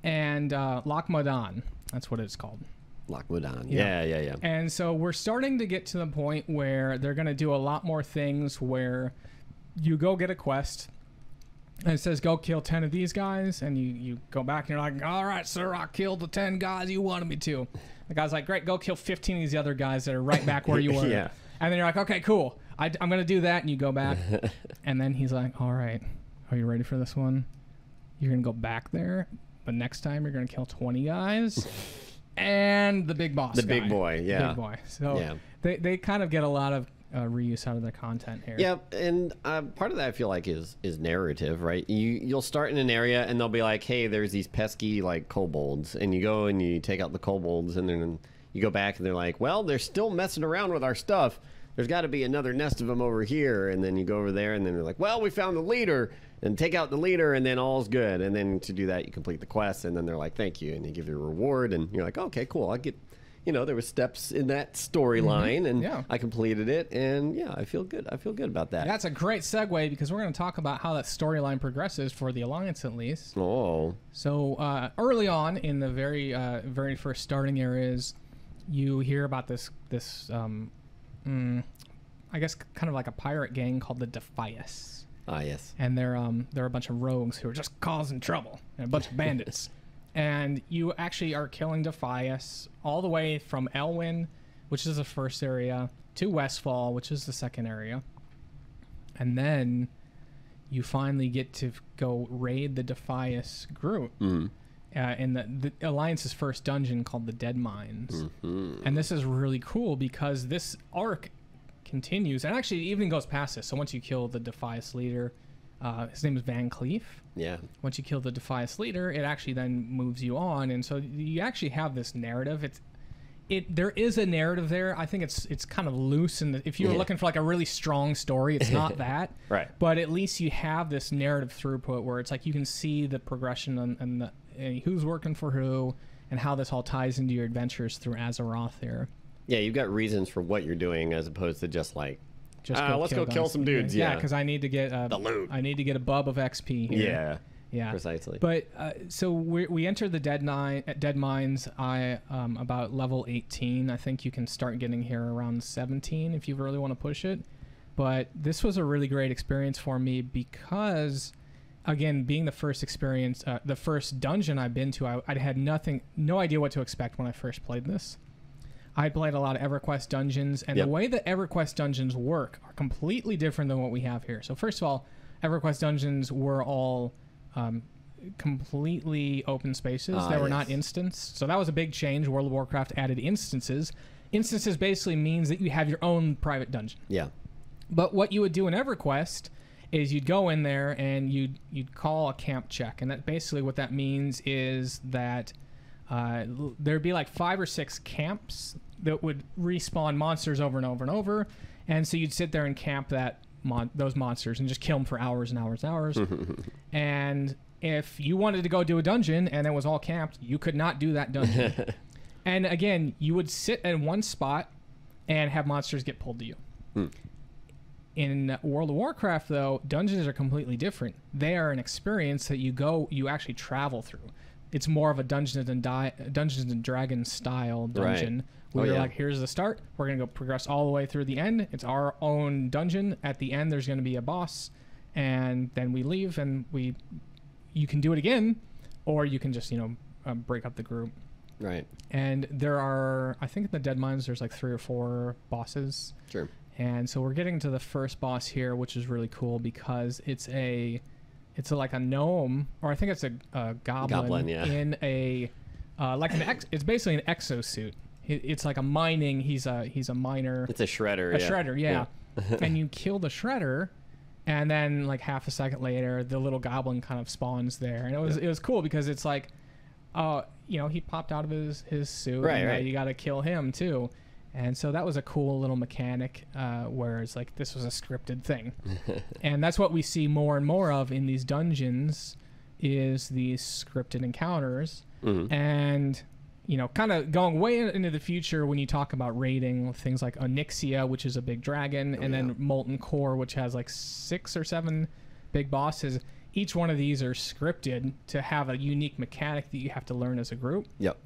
and uh, Loch Modan. That's what it's called. Loch Modan. Yeah. Yeah, yeah, yeah. And so we're starting to get to the point where they're going to do a lot more things where you go get a quest and it says go kill 10 of these guys and you, you go back and you're like all right sir i killed the 10 guys you wanted me to the guy's like great go kill 15 of these other guys that are right back where you (laughs) were. Yeah. and then you're like okay cool. I, am going to do that and you go back. (laughs) And then he's like all right. Are you ready for this one? You're going to go back there but next time you're going to kill 20 guys (laughs) and the big boss The big boy, yeah. big boy. So Yeah. they, they kind of get a lot of uh, reuse out of their content here Yeah, and uh, part of that I feel like is is narrative, right? You you'll start in an area and they'll be like, "Hey, there's these pesky like kobolds," and you go and you take out the kobolds, and then you go back and they're like, "Well, they're still messing around with our stuff. There's got to be another nest of them over here." And then you go over there, and then they're like, "Well, we found the leader." And take out the leader, and then all's good. And then to do that, you complete the quest, and then they're like, "Thank you," and you give you a reward, and you're like, "Okay, cool. I get." You know, there were steps in that storyline, and Yeah. I completed it, and yeah, I feel good. I feel good about that. That's a great segue because we're going to talk about how that storyline progresses for the Alliance at least. Oh, So uh, early on in the very uh, very first starting areas, you hear about this this um, mm, I guess kind of like a pirate gang called the Defias, ah, yes. and they're um they're a bunch of rogues who are just causing trouble and a bunch of bandits, (laughs) and you actually are killing Defias all the way from Elwynn, which is the first area, to Westfall, which is the second area, and then you finally get to go raid the Defias group Mm. uh, in the, the Alliance's first dungeon called the Dead Mines. Mm-hmm. And this is really cool because this arc continues, and actually it even goes past this. So once you kill the Defias leader, uh, his name is Van Cleef. Yeah. Once you kill the Defias leader, it actually then moves you on, and so you actually have this narrative. It's it there is a narrative there. I think it's it's kind of loose, and if you're Yeah. looking for like a really strong story, it's not (laughs) that. Right. But at least you have this narrative throughput where it's like you can see the progression and, and, the, and who's working for who, and how this all ties into your adventures through Azeroth There. Yeah, you've got reasons for what you're doing as opposed to just like, Just Ah, let's go kill some dudes, Yeah, yeah. because I need to get uh, The loot. I need to get a bub of XP. Here. yeah, yeah, precisely. But uh, so we we entered the dead nine dead mines. I um, about level 18. I think you can start getting here around 17 if you really want to push it. But this was a really great experience for me because, again, being the first experience, uh, the first dungeon I've been to, I, I had nothing, no idea what to expect when I first played this. I played a lot of EverQuest dungeons, and Yep. the way that EverQuest dungeons work are completely different than what we have here. So first of all, EverQuest dungeons were all um, completely open spaces. Ah, they were not yes. instance. So that was a big change. World of Warcraft added instances. Instances basically means that you have your own private dungeon. yeah, But what you would do in EverQuest is you'd go in there and you'd you'd call a camp check, and that basically what that means is that uh, there'd be like five or six camps that would respawn monsters over and over and over, and so you'd sit there and camp that mon- those monsters and just kill them for hours and hours and hours. (laughs) and if you wanted to go do a dungeon and it was all camped, you could not do that dungeon. (laughs) and again, you would sit in one spot and have monsters get pulled to you. In World of Warcraft, though, dungeons are completely different. They are an experience that you go, you actually travel through. It's more of a Dungeons and Di- Dungeons and Dragons style dungeon. Oh, Where you're yeah. like, here's the start. We're gonna go progress all the way through the end. It's our own dungeon. At the end, there's gonna be a boss, and then we leave, and we, you can do it again, or you can just you know um, break up the group. right, And there are, I think in the Dead Mines, there's like three or four bosses. sure. And so we're getting to the first boss here, which is really cool because it's a, it's a, like a gnome, or I think it's a, a goblin, Goblin, yeah. in a, uh, like an ex. It's basically an exosuit. It, it's like a mining. He's a he's a miner, It's a shredder. a yeah. shredder, yeah. (laughs) and you (laughs) kill the shredder, and then like half a second later, the little goblin kind of spawns there, and it was Yeah. it was cool because it's like, uh, you know, he popped out of his his suit, Right, and now right. you got to kill him too. And so that was a cool little mechanic, uh, whereas like this was a scripted thing, (laughs) and that's what we see more and more of in these dungeons, is these scripted encounters, Mhm. and you know, kind of going way into the future when you talk about raiding things like Onyxia, which is a big dragon, Oh, and then. Molten Core, which has like six or seven big bosses. Each one of these are scripted to have a unique mechanic that you have to learn as a group. Yep.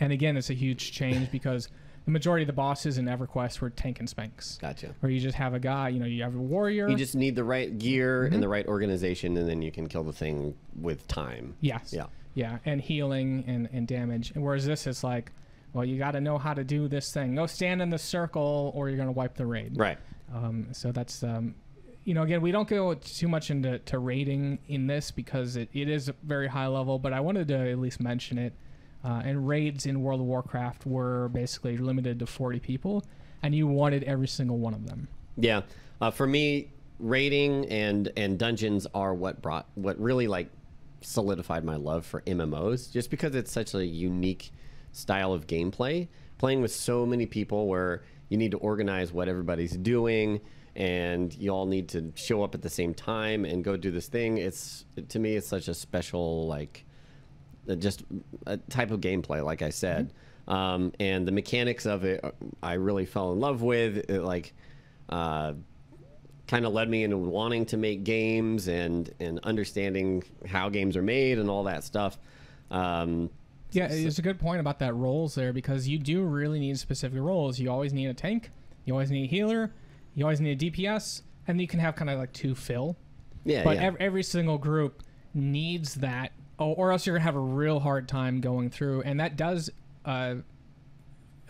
And again, it's a huge change because the majority of the bosses in EverQuest were tank and spanks, Gotcha. where you just have a guy, you know, you have a warrior. You just need the right gear Mm-hmm. and the right organization, and then you can kill the thing with time. yes. Yeah. Yeah, and healing and, and damage. And whereas this is like, well, you got to know how to do this thing. Go stand in the circle, or you're gonna wipe the raid. Right. Um, so that's, um, you know, again, we don't go too much into to rating in this because it, it is very high level. But I wanted to at least mention it. Uh, and raids in World of Warcraft were basically limited to 40 people, and you wanted every single one of them. Yeah. Uh, for me, raiding and and dungeons are what brought what really like solidified my love for MMOs, just because it's such a unique style of gameplay. Playing with so many people, where you need to organize what everybody's doing, and you all need to show up at the same time and go do this thing. It's to me, it's such a special like just a type of gameplay, like I said. Um, and the mechanics of it, uh, I really fell in love with. It, like, uh, kind of led me into wanting to make games and and understanding how games are made and all that stuff. Um, Yeah, it's a good point about that roles there because you do really need specific roles. You always need a tank, you always need a healer, you always need a DPS, and you can have kind of like two fill. yeah, But yeah. ev- every single group needs that, or, or else you're gonna have a real hard time going through. And that does uh,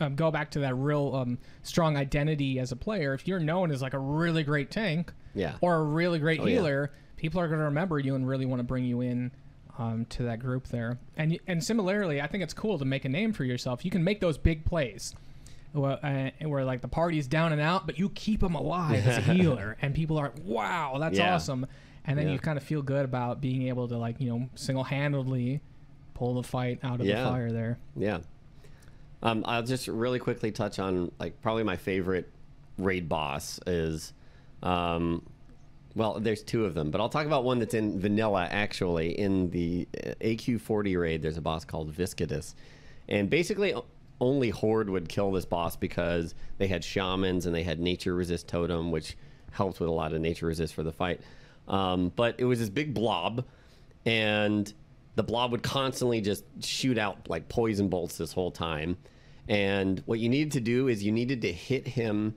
um, go back to that real um, strong identity as a player. If you're known as like a really great tank, Yeah. or a really great Oh, yeah. healer, people are gonna remember you and really want to bring you in. Um, to that group there, and and similarly, I think it's cool to make a name for yourself. You can make those big plays, well, uh, where like the party's down and out, but you keep them alive as a (laughs) healer, and people are, wow, that's Yeah. awesome. And then Yeah. you kind of feel good about being able to like you know single handedly pull the fight out of Yeah. the fire there. Yeah. Um, I'll just really quickly touch on like probably my favorite raid boss is, um, well, there's two of them, but I'll talk about one that's in vanilla actually. In the uh, AQ40 raid, there's a boss called Viscidus, and basically only Horde would kill this boss because they had shamans and they had nature resist totem, which helped with a lot of nature resist for the fight. Um, but it was this big blob, and the blob would constantly just shoot out like poison bolts this whole time. And what you needed to do is you needed to hit him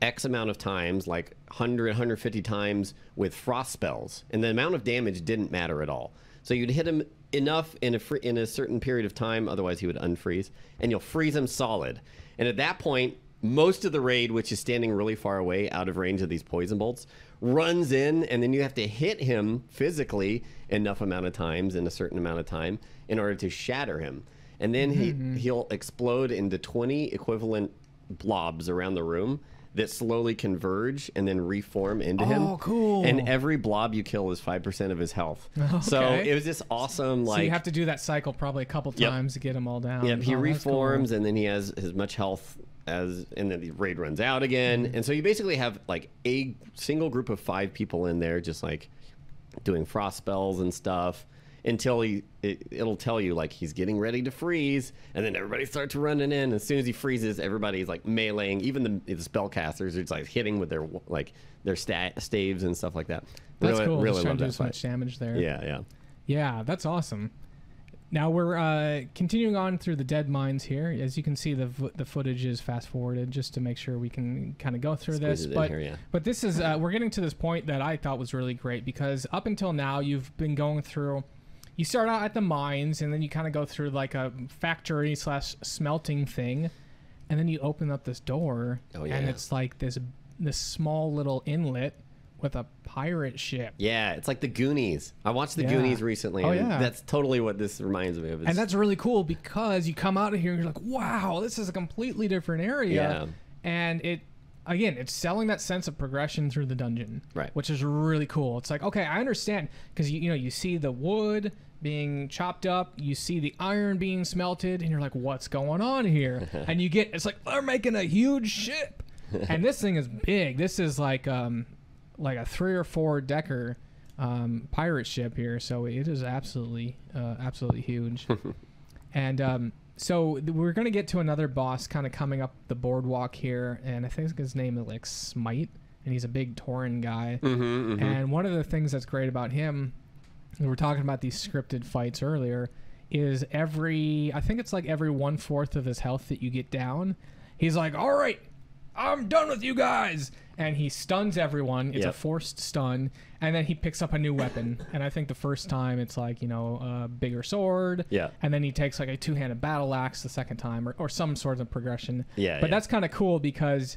X amount of times, like 100, 150 times with frost spells. And the amount of damage didn't matter at all. So you'd hit him enough in a, fr- in a certain period of time, otherwise he would unfreeze, and you'll freeze him solid. And at that point, most of the raid, which is standing really far away out of range of these poison bolts, runs in, and then you have to hit him physically enough amount of times in a certain amount of time in order to shatter him. And then he, mm-hmm. he'll explode into 20 equivalent blobs around the room that slowly converge and then reform into him. Oh, cool. And every blob you kill is 5% of his health. (laughs) Okay. So it was just awesome. Like, so you have to do that cycle probably a couple Yep. times to get him all down. yeah, he Oh, that's cool. reforms and then he has as much health as, and then the raid runs out again. Mm-hmm. And so you basically have like a single group of five people in there just like doing frost spells and stuff until he, it, it'll tell you like he's getting ready to freeze. And then everybody starts running in. As soon as he freezes, everybody's like meleeing. Even the, the spellcasters are just like hitting with their like their sta- staves and stuff like that. That's really, cool. Really Just trying love to do that so fight. much damage there. Yeah, yeah. Yeah, that's awesome. Now we're uh, continuing on through the dead mines here. As you can see, the vo- the footage is fast forwarded just to make sure we can kind of go through Squeeze this. But here, yeah. but this is uh, we're getting to this point that I thought was really great because up until now you've been going through. You start out at the mines and then you kind of go through like a factory slash smelting thing, and then you open up this door Oh, and it's like this this small little inlet with a pirate ship. Yeah, it's like the Goonies. I watched the Yeah. Goonies recently, Oh, and yeah. that's totally what this reminds me of. And that's really cool because you come out of here and you're like, wow, this is a completely different area. Yeah. And it, again, it's selling that sense of progression through the dungeon, Right. Which is really cool. It's like, okay, I understand because you, you know you see the wood being chopped up, you see the iron being smelted, and you're like, what's going on here? (laughs) and you get, it's like they're making a huge ship, (laughs) and this thing is big. This is like, um, like a three or four decker um, pirate ship here, so it is absolutely, uh, absolutely huge. (laughs) and um, so th- we're gonna get to another boss kind of coming up the boardwalk here, and I think his name is like Smite, and he's a big Tauren guy. Mm-hmm, And one of the things that's great about him, we were talking about these scripted fights earlier, is every I think it's like every one fourth of his health that you get down, he's like, "All right, I'm done with you guys," and he stuns everyone. It's a Yep. forced stun, and then he picks up a new weapon. and I think the first time it's like you know a bigger sword, Yeah. and then he takes like a two handed battle axe the second time, or, or some sort of progression. Yeah, but yeah. that's kind of cool because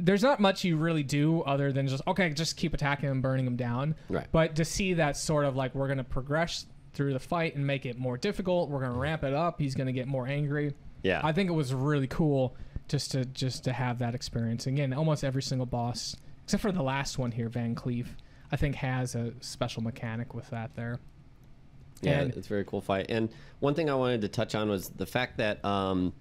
there's not much you really do other than just okay, just keep attacking him, burning him down. Right. But to see that sort of like we're gonna progress through the fight and make it more difficult, we're gonna mm-hmm. ramp it up. He's gonna get more angry. Yeah. I think it was really cool just to just to have that experience. Again, almost every single boss, except for the last one here, Van Cleef, I think has a special mechanic with that there. Yeah, And- it's a very cool fight. And one thing I wanted to touch on was the fact that um,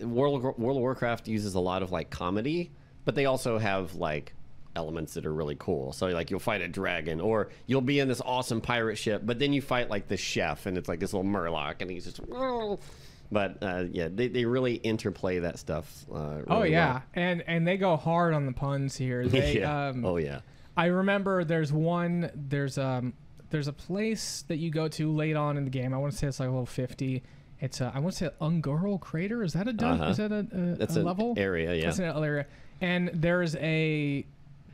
World of, World of Warcraft uses a lot of like comedy, but they also have like elements that are really cool. So like you'll fight a dragon, or you'll be in this awesome pirate ship, but then you fight like the chef, and it's like this little Murloc, and he's just. But uh, yeah, they, they really interplay that stuff. Uh, really oh yeah, well. and and they go hard on the puns here. (laughs) They, yeah. um, oh yeah. I remember there's one there's um there's a place that you go to late on in the game. I want to say it's like level 50. It's a, I want to say Un'Goro Crater. Is that a Uh-huh. is that a, a, That's a level area, yeah. That's an area. And there's a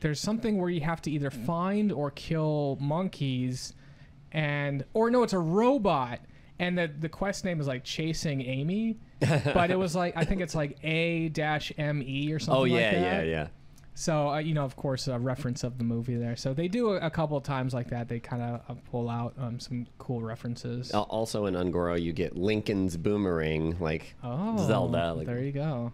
there's something where you have to either find or kill monkeys, and or no, it's a robot. And the the quest name is like chasing Amy, (laughs) but it was like I think it's like A dash M E or something. Oh yeah, like that. yeah, yeah. So uh, you know, of course, a reference of the movie there. So they do a, a couple of times like that. They kind of uh, pull out um, some cool references. Also in Un'Goro, you get Linken's boomerang, like Oh, Zelda. Like, there you go.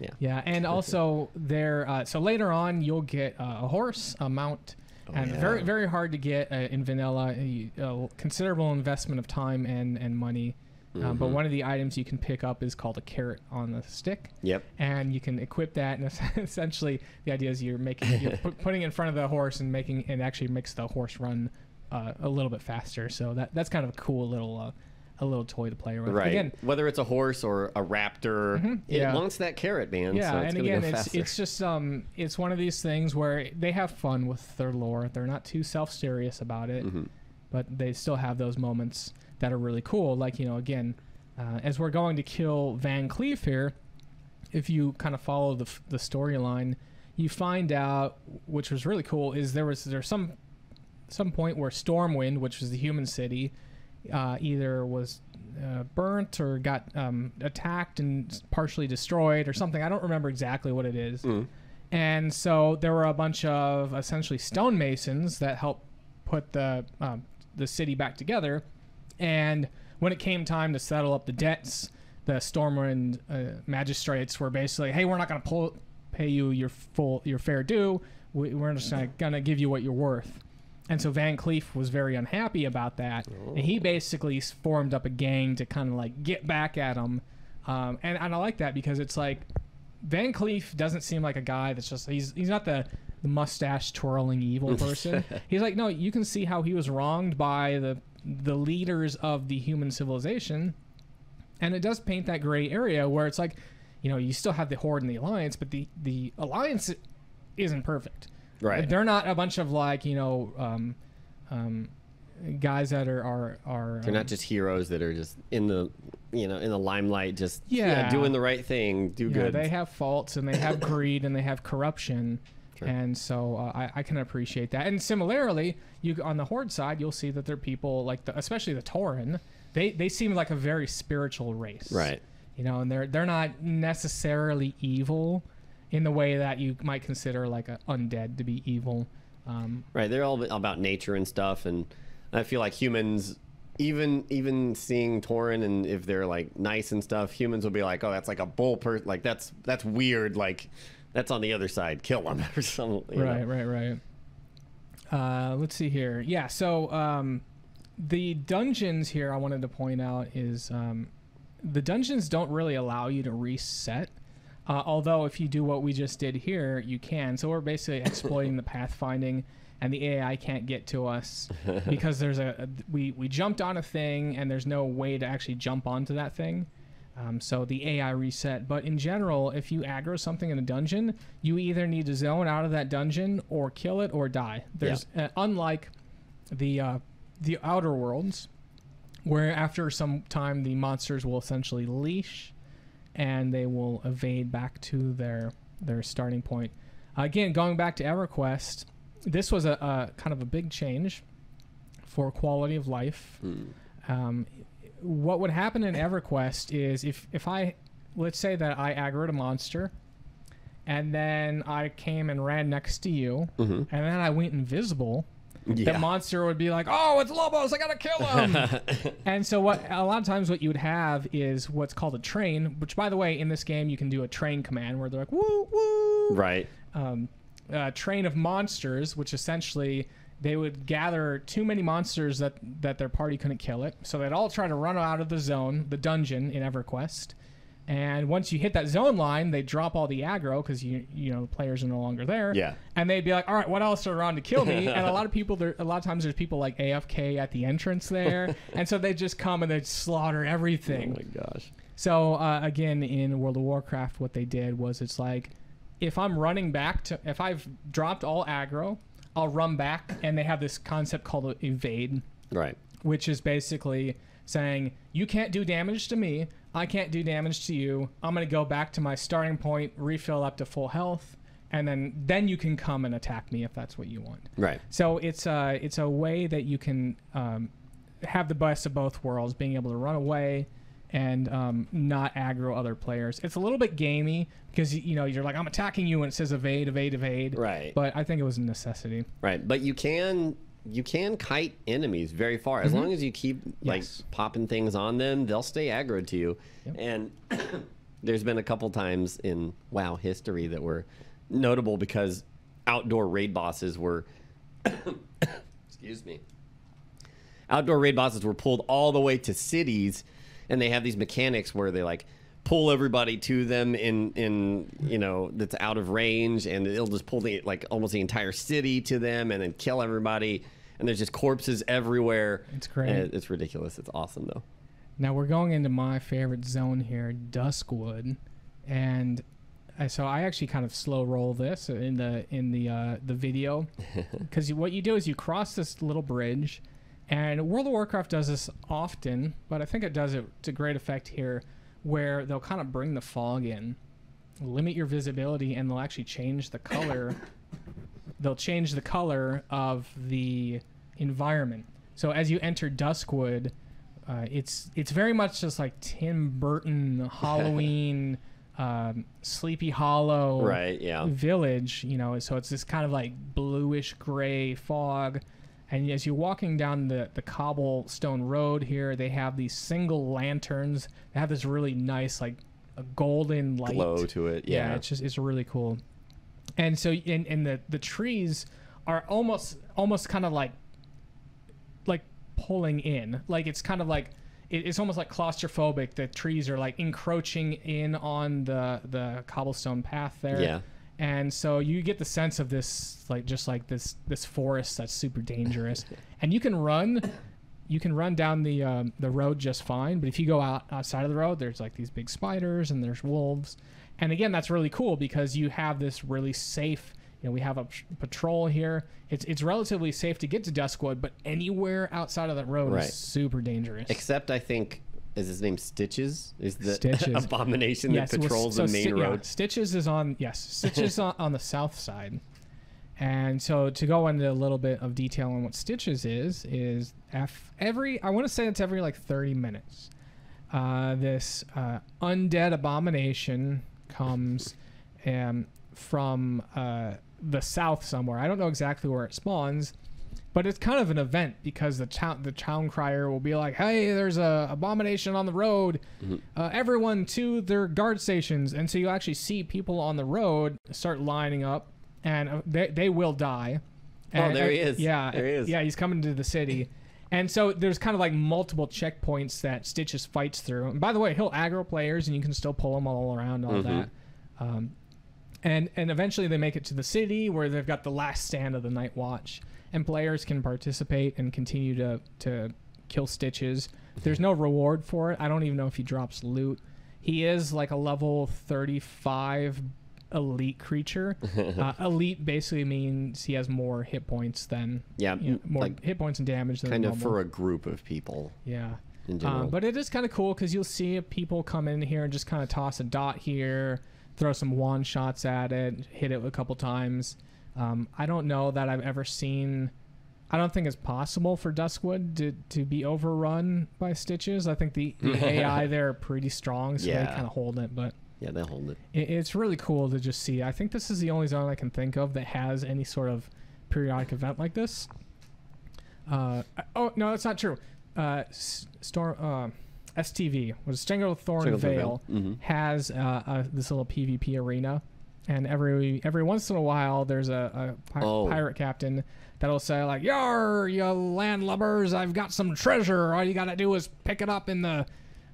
Yeah. Yeah, and also there. Uh, so later on, you'll get uh, a horse, a mount, and yeah. very very hard to get uh, in vanilla. A, a considerable investment of time and and money Um, but one of the items you can pick up is called a carrot on the stick. Yep. And you can equip that, and (laughs) essentially the idea is you're making (laughs) you're pu- putting it in front of the horse and making it actually makes the horse run uh, a little bit faster. So that that's kind of a cool little uh, a little toy to play around. Right. Again, Whether it's a horse or a raptor, it Mm-hmm. yeah. wants that carrot, man. yeah, so it's and again, go it's faster. it's just um it's one of these things where they have fun with their lore. They're not too self serious about it, Mm-hmm. but they still have those moments that are really cool. Like you know, again, uh, as we're going to kill Van Cleef here, if you kind of follow the f- the storyline, you find out, which was really cool, is there was there's some some point where Stormwind, which was the human city, uh, either was uh, burnt or got um, attacked and partially destroyed or something. I don't remember exactly what it is. And so there were a bunch of essentially stonemasons that helped put the um, the city back together. And when it came time to settle up the debts, the Stormwind uh, magistrates were basically, "Hey, we're not going to pay you your full your fair due. We, we're just going to give you what you're worth." And so Van Cleef was very unhappy about that, and he basically formed up a gang to kind of like get back at him. Um, and, and I like that because it's like Van Cleef doesn't seem like a guy that's just he's he's not the the mustache twirling evil (laughs) person. he's like no, you can see how he was wronged by the the leaders of the human civilization, and it does paint that gray area where it's like, you know, you still have the horde and the alliance, but the the alliance isn't perfect. Right. They're not a bunch of like you know. Um, um, guys that are are are They're um, not just heroes that are just in the, you know, in the limelight, just Yeah. doing the right thing, do Yeah, good. they have faults and they have (coughs) greed and they have corruption, Sure. and so uh, I, I can appreciate that. And similarly, you on the horde side, you'll see that there are people like the, especially the Tauren. They they seem like a very spiritual race, right. You know, and they're they're not necessarily evil in the way that you might consider like an undead to be evil. Um, Right. They're all about nature and stuff, and I feel like humans, even even seeing Tauren and if they're like nice and stuff, humans will be like, oh, that's like a bull person, like that's that's weird, like that's on the other side, kill them (laughs) or something. know? Right, right, right. Uh, let's see here. Yeah, so um, the dungeons here I wanted to point out is um, the dungeons don't really allow you to reset. Uh, although if you do what we just did here, you can. So we're basically (laughs) exploiting the pathfinding, and the AI can't get to us (laughs) because there's a, a we we jumped on a thing, and there's no way to actually jump onto that thing. Um, so the AI reset. But in general, if you aggro something in a dungeon, you either need to zone out of that dungeon or kill it or die. There's uh, unlike the uh, the outer worlds, where after some time the monsters will essentially leash, and they will evade back to their their starting point. Again, going back to EverQuest, this was a, a kind of a big change for quality of life. Um, what would happen in EverQuest is if if I let's say that I aggroed a monster, and then I came and ran next to you, and then I went invisible. Yeah. The monster would be like, "Oh, it's Lobos! I gotta kill him!" (laughs) and so, what a lot of times what you would have is what's called a train. Which, by the way, in this game you can do a train command where they're like, "Woo woo!" Right. um, a train of monsters, which essentially they would gather too many monsters that that their party couldn't kill it, so they'd all try to run out of the zone, the dungeon in EverQuest. And once you hit that zone line, they drop all the aggro because you you know players are no longer there. Yeah. And they'd be like, "All right, what else are around to kill me?" (laughs) and a lot of people, there, a lot of times, there's people like AFK at the entrance there, (laughs) and so they just come and they slaughter everything. Oh my gosh. So uh, again, in World of Warcraft, what they did was it's like if I'm running back to if I've dropped all aggro, I'll run back, and they have this concept called evade, Right. which is basically saying you can't do damage to me, I can't do damage to you. I'm gonna go back to my starting point, refill up to full health, and then then you can come and attack me if that's what you want. Right. So it's a it's a way that you can um, have the best of both worlds, being able to run away and um, not aggro other players. It's a little bit gamey because you know you're like I'm attacking you and it says evade, evade, evade. Right. But I think it was a necessity. Right. But you can you can kite enemies very far as mm-hmm. long as you keep like Yes. popping things on them. They'll stay aggroed to you. Yep. And (coughs) there's been a couple times in WoW history that were notable because outdoor raid bosses were (coughs) excuse me outdoor raid bosses were pulled all the way to cities and they have these mechanics where they like pull everybody to them in in you know that's out of range, and it'll just pull the like almost the entire city to them, and then kill everybody. And there's just corpses everywhere. It's great. It- it's ridiculous. It's awesome though. Now we're going into my favorite zone here, Duskwood, and so I actually kind of slow roll this in the in the uh, the video (laughs) because what you do is you cross this little bridge, and World of Warcraft does this often, but I think it does it to great effect here, where they'll kind of bring the fog in, limit your visibility, and they'll actually change the color. (coughs) they'll change the color of the environment. So as you enter Duskwood, uh, it's it's very much just like Tim Burton Halloween, (laughs) um, Sleepy Hollow Right? Yeah. village. You know, so it's this kind of like bluish gray fog. And as you're walking down the, the cobblestone road here, they have these single lanterns. They have this really nice, like, a golden light Glow to it. Yeah. it's just it's really cool and so and, and the the trees are almost almost kind of like like pulling in like it's kind of like it, it's almost like claustrophobic the trees are like encroaching in on the the cobblestone path there Yeah. And so you get the sense of this like just like this this forest that's super dangerous. (laughs) And you can run you can run down the um, the road just fine. But if you go out outside of the road there's like these big spiders and there's wolves. And again that's really cool because you have this really safe you know we have a p- patrol here. It's it's relatively safe to get to duskwood but anywhere outside of that road Right. is super dangerous. Except I think is his name Stitches? Is the Stitches. (laughs) abomination Yes, that well, patrols so the main Sti- yeah, road? Stitches is on yes, (laughs) Stitches on, on the south side. And so to go into a little bit of detail on what Stitches is is F every I want to say it's every like 30 minutes. Uh, this uh, undead abomination comes um, from uh, the south somewhere. I don't know exactly where it spawns, but it's kind of an event because the town the town crier will be like, "Hey, there's a abomination on the road. Uh, everyone to their guard stations." And so you actually see people on the road start lining up, and uh, they they will die. Oh, And- there he is. Yeah, There he is. Yeah, he's coming to the city. (laughs) And so there's kind of like multiple checkpoints that Stitches fights through. And by the way, he'll aggro players, and you can still pull them all around, all Mhm. that. Um, and and eventually they make it to the city where they've got the last stand of the night watch, and players can participate and continue to to kill Stitches. There's no reward for it. I don't even know if he drops loot. He is like a level 35 elite creature. (laughs) uh, elite basically means he has more hit points than Yeah, you know, more like hit points and damage than kind of for a group of people yeah. Um, but it is kind of cool because you'll see people come in here and just kind of toss a dot here, throw some wand shots at it, hit it a couple times. Um, I don't know that I've ever seen. I don't think it's possible for Duskwood to, to be overrun by Stitches. I think the, the (laughs) AI there are pretty strong, so they kind of hold it. But yeah, they hold it. it, it's really cool to just see. I think this is the only zone I can think of that has any sort of periodic event like this. Uh, oh no, that's not true. Uh, Storm uh, STV was Stranglethorn Vale Vale, mhm. has uh, uh, this little PvP arena, and every every once in a while there's a, a pi- Oh. pirate captain that'll say like, "Yar, you landlubbers! I've got some treasure. All you gotta do is pick it up in the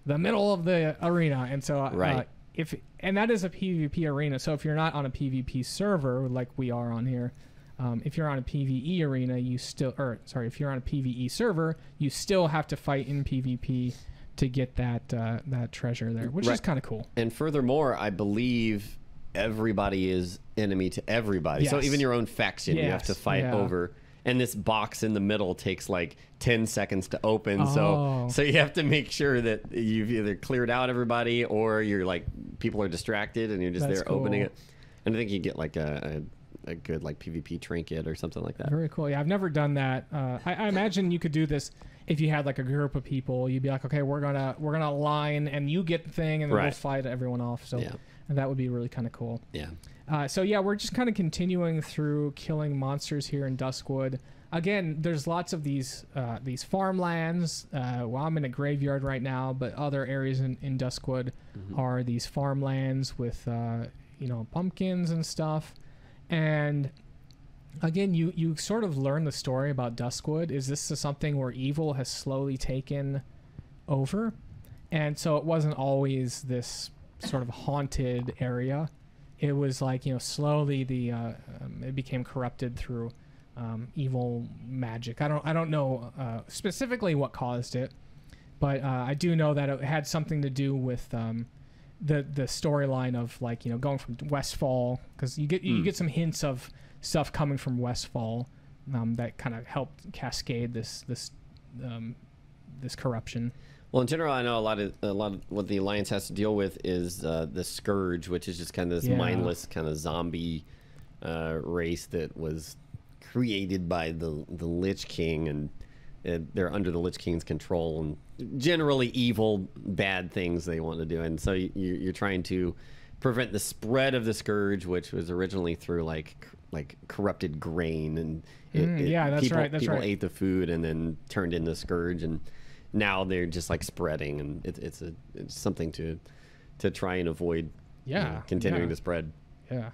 the middle of the arena." And so, uh, Right. if and that is a PvP arena. So if you're not on a PvP server like we are on here, um, if you're on a PVE arena, you still or sorry, if you're on a PVE server, you still have to fight in PvP to get that uh, that treasure there, which is kind of cool. And furthermore, I believe everybody is enemy to everybody. So even your own faction, you have to fight yeah. over. And this box in the middle takes like 10 seconds to open. Oh. So so you have to make sure that you've either cleared out everybody or you're like people are distracted and you're just That's there opening it. And I think you get like a, a, a good like PvP trinket or something like that. Very cool. Yeah, I've never done that. Uh, I, I imagine you could do this if you had like a group of people. You'd be like, okay, we're gonna we're gonna align, and you get the thing, and then we'll fight everyone off. So Yeah. That would be really kind of cool. Yeah. Uh, so yeah, we're just kind of continuing through killing monsters here in Duskwood. Again, there's lots of these uh, these farmlands. Uh, well, I'm in a graveyard right now, but other areas in, in Duskwood are these farmlands with uh, you know pumpkins and stuff. And again, you you sort of learn the story about Duskwood. Is this something where evil has slowly taken over? and so it wasn't always this sort of haunted area. It was like you know slowly the uh, um, it became corrupted through um, evil magic. I don't I don't know uh, specifically what caused it, but uh, I do know that it had something to do with um, the the storyline of like you know going from Westfall because you get you Hmm. get some hints of stuff coming from Westfall um, that kind of helped cascade this this um, this corruption. Well, in general, I know a lot of a lot of what the alliance has to deal with is uh, the scourge, which is just kind of this Yeah. mindless kind of zombie uh, race that was created by the the Lich King, and uh, they're under the Lich King's control, and generally evil, bad things they want to do, and so you, you're trying to prevent the spread of the scourge, which was originally through like like corrupted grain, and it, Mm, yeah, that's people, right, that's people right. ate the food and then turned into scourge, and now they're just like spreading, and it, it's a it's something to to try and avoid. you know, Yeah, continuing yeah. to spread. Yeah.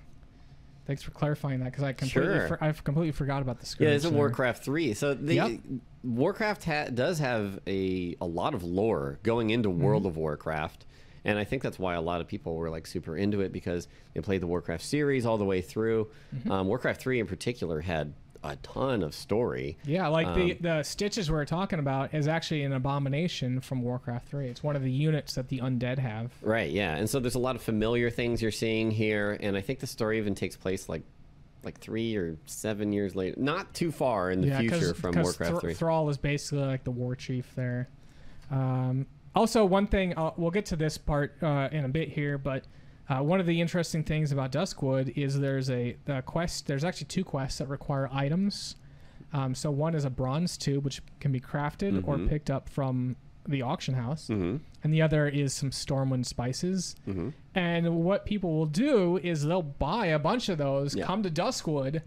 Thanks for clarifying that because I completely Sure. for, I completely forgot about the scourge. Yeah, it's a. Warcraft three. So the Yep. Warcraft ha- does have a a lot of lore going into Mm-hmm. World of Warcraft, and I think that's why a lot of people were like super into it because they played the Warcraft series all the way through. Mm-hmm. Um, Warcraft three in particular had a ton of story. Yeah, like the Um, the stitches we are talking about is actually an abomination from Warcraft 3. It's one of the units that the undead have. Right, yeah. And so there's a lot of familiar things you're seeing here, and I think the story even takes place like like three or seven years later. Not too far in the yeah, future from Warcraft Thr- 3. Thrall is basically like the war chief there. Um, also, one thing uh, we'll get to this part uh, in a bit here, but uh, one of the interesting things about Duskwood is there's a the quest. There's actually two quests that require items. Um, so one is a bronze tube, which can be crafted or Mhm. picked up from the auction house, mm-hmm. and the other is some Stormwind spices. Mm-hmm. And what people will do is they'll buy a bunch of those, Yeah. come to Duskwood,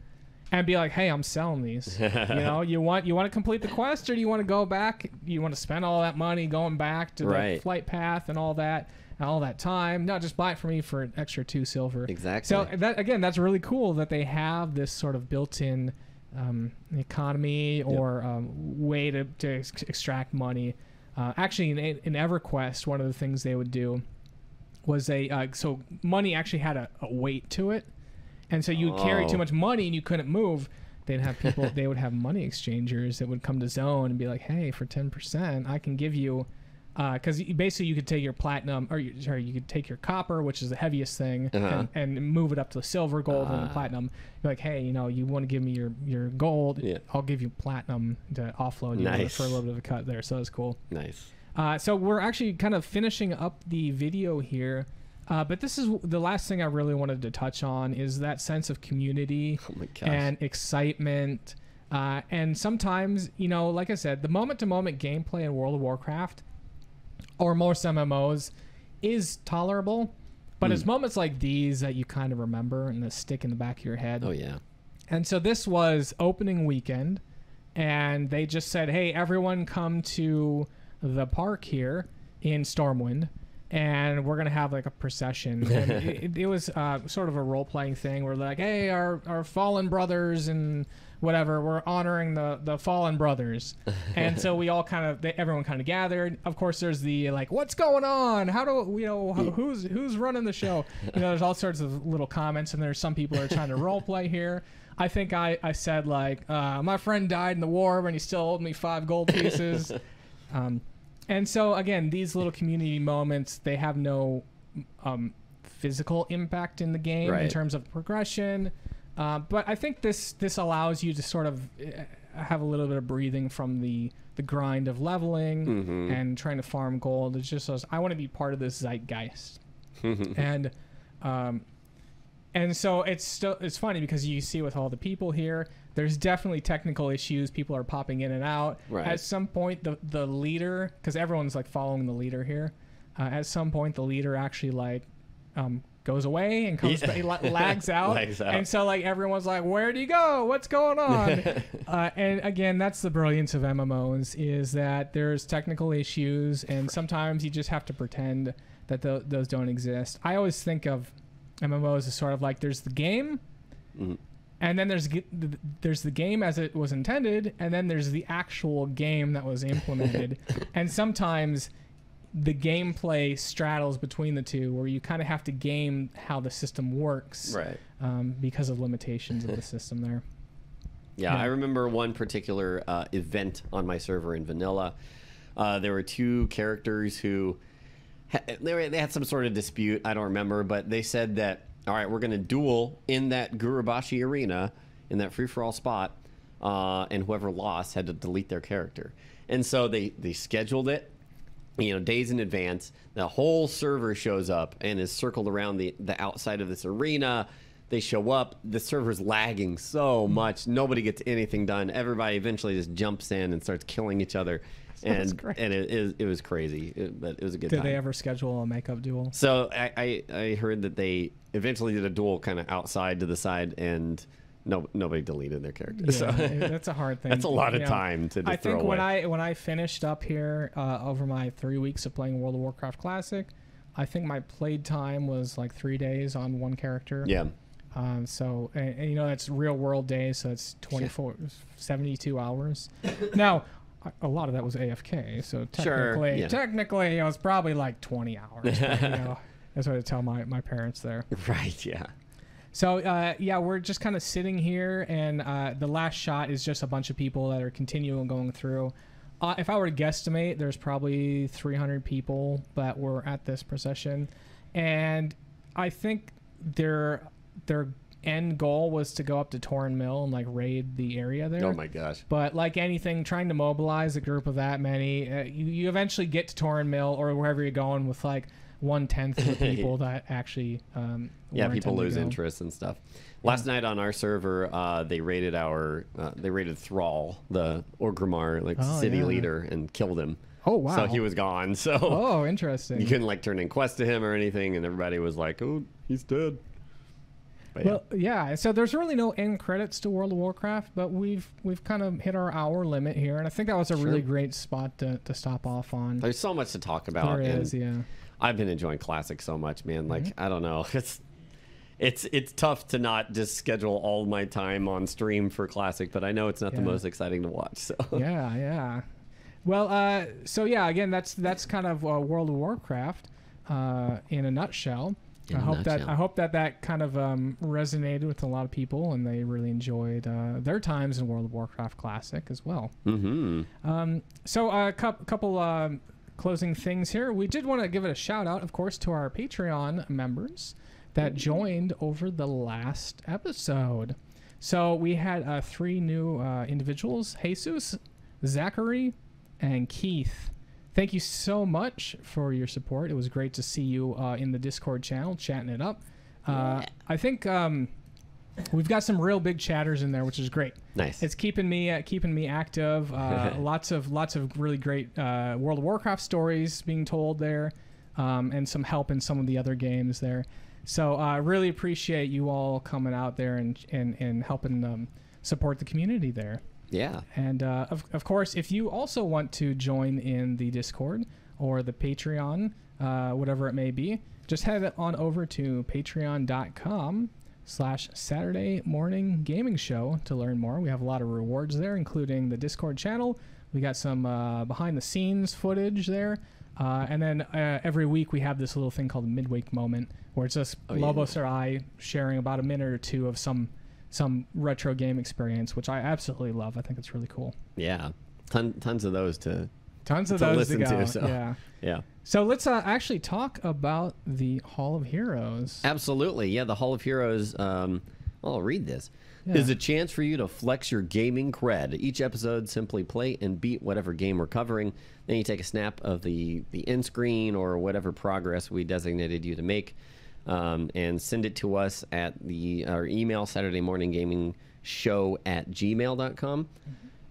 and be like, "Hey, I'm selling these. (laughs) you know, you want you want to complete the quest, or do you want to go back? You want to spend all that money going back to the flight path and all that, all that time? No, just buy it for me for an extra two silver. Exactly. So that again, that's really cool that they have this sort of built-in um, economy or um, way to, to ex- extract money. Uh, actually, in, in EverQuest, one of the things they would do was they uh, so money actually had a, a weight to it, and so you would carry too Oh. much money and you couldn't move. They'd have people. (laughs) they would have money exchangers that would come to Zone and be like, "Hey, for ten percent, I can give you." Because basically, you could take your platinum, or you, sorry, you could take your copper, which is the heaviest thing, Uh-huh. and, and move it up to the silver, gold, and Ah. platinum. You're like, hey, you know, you want to give me your your gold? Yeah. I'll give you platinum to offload you Nice. for a little bit of a cut there. So it's cool. nice. Uh, so we're actually kind of finishing up the video here. Uh, but this is the last thing I really wanted to touch on is that sense of community (laughs) Oh and excitement. Uh, and sometimes, you know, like I said, the moment to moment gameplay in World of Warcraft or most MMOs is tolerable. But it's moments like these that you kind of remember and that stick in the back of your head. oh yeah. And so this was opening weekend, and they just said, "Hey, everyone, come to the park here in Stormwind, and we're gonna have like a procession." (laughs) And it, it was uh, sort of a role playing thing. Where like, "Hey, our our fallen brothers and whatever, we're honoring the the fallen brothers," (laughs) and so we all kind of they, everyone kind of gathered. Of course, there's the like, "What's going on? How do you know who's who's running the show?" (laughs) You know, there's all sorts of little comments, and there's some people that are trying to role play here. I think I, I said like uh, my friend died in the war and he still owed me five gold pieces. (laughs) um, and so again, these little community moments they have no um, physical impact in the game in terms of progression. Uh, but I think this this allows you to sort of uh, have a little bit of breathing from the the grind of leveling Mhm. and trying to farm gold. It's just I want to be part of this zeitgeist and um, and so it's still it's funny because you see with all the people here there's definitely technical issues people are popping in and out Right. at some point the the leader because everyone's like following the leader here uh, at some point the leader actually like um, goes away and comes Yeah. back, he la- (laughs) lags out Lags out. and so like everyone's like where do you go what's going on (laughs) uh, and again that's the brilliance of mmos is that there's technical issues and sometimes you just have to pretend that tho- those don't exist i always think of mmos as sort of like there's the game Mhm. and then there's g- there's the game as it was intended and then there's the actual game that was implemented (laughs) and sometimes the gameplay straddles between the two, where you kind of have to game how the system works, Right. Um, because of limitations of the (laughs) system there. Yeah, Yeah. I remember one particular uh, event on my server in Vanilla. Uh, there were two characters who ha- they, were, they had some sort of dispute. I don't remember, but they said that all right, we're going to duel in that Gurubashi arena in that free for all spot, uh, and whoever lost had to delete their character. And so they they scheduled it you know days in advance the whole server shows up and is circled around the the outside of this arena. They show up. The server's lagging so much. Nobody gets anything done. Everybody eventually just jumps in and starts killing each other. (laughs) And great. and it, it, it was crazy. It, but it was a good Did time. they ever schedule a makeup duel? so I, I i heard that they eventually did a duel kind of outside to the side and no nobody deleted their character Yeah, so that's a hard (laughs) thing. that's a lot of Yeah. time to I think when. I when I finished up here uh, over my three weeks of playing World of Warcraft Classic, I think my played time was like three days on one character. yeah Um, so and, and, you know that's real world days, so it's 24, 72 hours. (coughs) now, a- lot of that was AFK, so Sure, technically, yeah. technically it was probably like twenty hours. but, you (laughs) know, that's what I tell my my parents there. right yeah So uh, yeah, we're just kind of sitting here, and uh, the last shot is just a bunch of people that are continuing going through. Uh, if I were to guesstimate, there's probably 300 people that were at this procession, and I think their their end goal was to go up to Tarren Mill and like raid the area there. oh my gosh But like anything, trying to mobilize a group of that many, uh, you, you eventually get to Tarren Mill or wherever you're going with like one tenth of the (laughs) people that actually. Um, yeah people lose interest and stuff last night on our server uh, they raided our uh, they raided thrall the orgrimmar like Oh, city yeah. leader and killed him Oh wow! so he was gone (laughs) so Oh, interesting. you couldn't like turn in quests to him or anything and everybody was like oh he's dead but, yeah. well, yeah. So there's really no end credits to World of Warcraft, but we've we've kind of hit our hour limit here, and I think that was a really great spot to, to stop off on. there's so much to talk about There is, yeah. i've been enjoying classic so much man like Mm-hmm. i don't know (laughs) it's it's it's tough to not just schedule all my time on stream for classic but i know it's not the most exciting to watch so (laughs) yeah, yeah. Well, uh, so yeah, again, that's that's kind of uh, World of Warcraft uh, in a nutshell. In I a hope that. I hope that that kind of um, resonated with a lot of people, and they really enjoyed uh, their times in World of Warcraft Classic as well. mm-hmm Um, so a cou- couple um, closing things here. We did want to give it a shout out, of course, to our Patreon members that joined over the last episode. So we had uh, three new uh, individuals: Jesus, Zachary, and Keith. Thank you so much for your support. It was great to see you uh, in the Discord channel chatting it up. Uh, I think um, we've got some real big chatters in there, which is great. nice It's keeping me uh, keeping me active. Uh, (laughs) lots of lots of really great uh, World of Warcraft stories being told there, um, and some help in some of the other games there. So I uh, really appreciate you all coming out there and and, and helping um, support the community there. yeah And uh, of, of course, if you also want to join in the Discord or the Patreon, uh, whatever it may be, just head on over to patreon.com slash Saturday Morning Gaming Show to learn more. We have a lot of rewards there, including the Discord channel. We got some uh, behind the scenes footage there. Uh, and then uh, every week we have this little thing called midweek moment where it's just Oh, yeah. Lobos or I sharing about a minute or two of some some retro game experience, which I absolutely love. I think it's really cool. yeah Ton, tons of those to Tons of To those to listen go. to, so. Yeah. (laughs) yeah So let's uh, actually talk about the Hall of Heroes. Absolutely. Yeah, the Hall of Heroes, um, well, I'll read this, Yeah. is a chance for you to flex your gaming cred. Each episode, simply play and beat whatever game we're covering. Then you take a snap of the, the end screen or whatever progress we designated you to make um, and send it to us at the our email, Saturday Morning Gaming Show at gmail.com.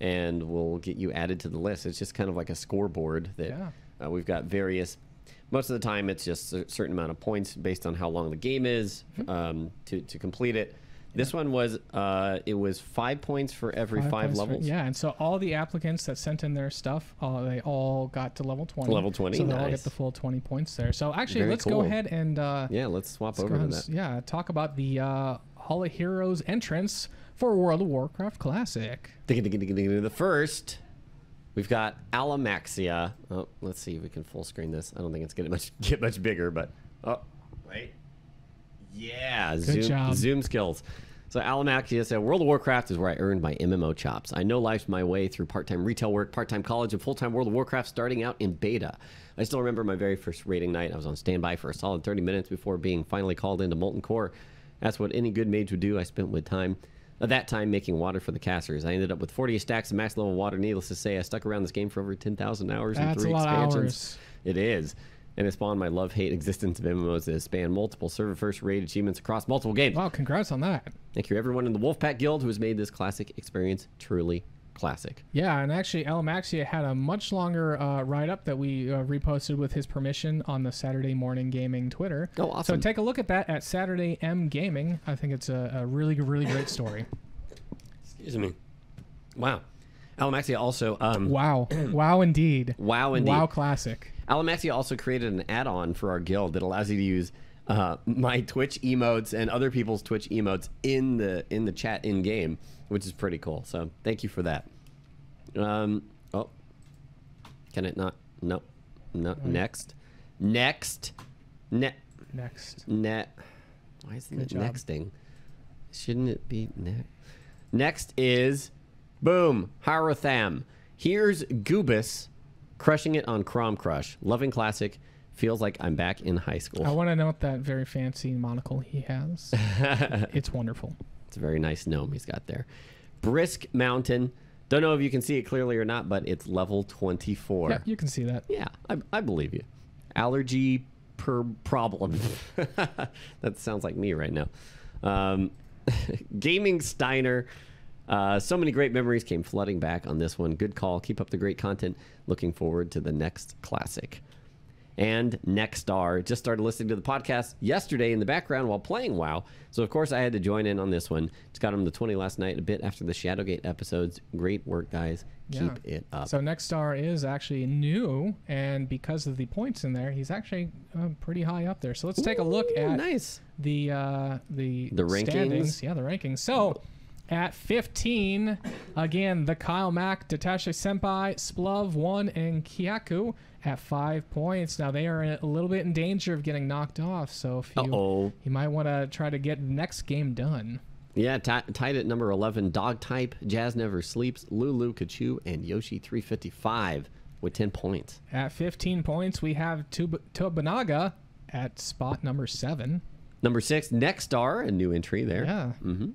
And we'll get you added to the list. It's just kind of like a scoreboard that Yeah. uh, we've got various. Most of the time, it's just a certain amount of points based on how long the game is Mm-hmm. um, to to complete it. This one was uh, it was five points for every five, for- levels. yeah, and so all the applicants that sent in their stuff, uh, they all got to level 20. Level 20, So they all get the full 20 points there. So actually, Very let's go ahead and uh, Yeah, let's swap let's over to that. yeah, talk about the uh, Hall of Heroes entrance for World of Warcraft Classic. The first We've got Alamaxia. Oh, let's see if we can full screen this. I don't think it's gonna much (laughs) get much bigger, but oh, wait. Yeah, zoom, job. zoom skills. So Alamaxia said, World of Warcraft is where I earned my MMO chops. I know life's my way through part-time retail work, part-time college, and full-time World of Warcraft starting out in beta. I still remember my very first raiding night. I was on standby for a solid 30 minutes before being finally called into Molten Core. That's what any good mage would do. I spent with time at that time making water for the casters. I ended up with 40 stacks of max level water. Needless to say, I stuck around this game for over 10,000 hours and three a lot of expansions. hours. It is. And it spawned my love hate existence of MMOs that has spanned multiple server first raid achievements across multiple games. Wow, congrats on that. Thank you, everyone in the Wolfpack Guild who has made this classic experience truly classic. Yeah, and actually, Alamaxia had a much longer uh, write up that we uh, reposted with his permission on the Saturday Morning Gaming Twitter. Oh, awesome. So take a look at that at Saturday M Gaming. I think it's a, a really, really great story. Excuse me. Wow. Alamaxia also, um, Wow. (clears throat) wow, indeed. wow, indeed. Wow, classic. Alamaxia also created an add-on for our guild that allows you to use uh, my Twitch emotes and other people's Twitch emotes in the in the chat in game, which is pretty cool. So thank you for that. Um, oh, can it not? No, no. Next, next, net, Next. net. Why isn't it job. nexting? Shouldn't it be next? Next is boom Haratham. Here's Goobus crushing it on Kromcrush. Loving classic. Feels like I'm back in high school. I want to note that very fancy monocle he has. (laughs) it's wonderful. It's a very nice gnome he's got there. Brisk Mountain. Don't know if you can see it clearly or not, but it's level 24. Yeah, you can see that. Yeah, I, I believe you. Allergy per problem. (laughs) that sounds like me right now. Um, (laughs) Gaming Steiner. Uh, so many great memories came flooding back on this one. Good call. Keep up the great content. Looking forward to the next classic. And Next Star just started listening to the podcast yesterday in the background while playing WoW. So of course I had to join in on this one. Just got him the 20 last night, a bit after the Shadowgate episodes. Great work, guys. Keep Yeah. it up. So Next Star is actually new, and because of the points in there, he's actually uh, pretty high up there. So let's take a look at nice. the uh, the The rankings? standings. Yeah, the rankings. So at 15, again, the Kyle Mack, Detache Senpai, Splov one, and Kyaku at five points. Now they are a little bit in danger of getting knocked off. So if you Uh-oh. you might want to try to get next game done. Yeah, ti tied at number 11, Dog Type, Jazz Never Sleeps, Lulu Kachu, and Yoshi 355 with 10 points. At 15 points, we have Tub- Tobanaga at spot number seven. Number six, Nexstar, a new entry there. Yeah. Mm-hmm.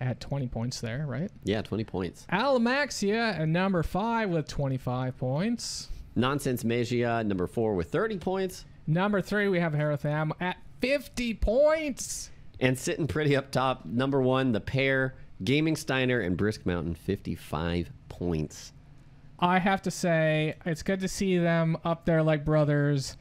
At 20 points there, right? Yeah, 20 points. Alamaxia at number five with 25 points. Nonsense Magia, number four with 30 points. Number three, we have Heratham at 50 points. And sitting pretty up top, number one, the pair, Gaming Steiner and Brisk Mountain, 55 points. I have to say, it's good to see them up there like brothers.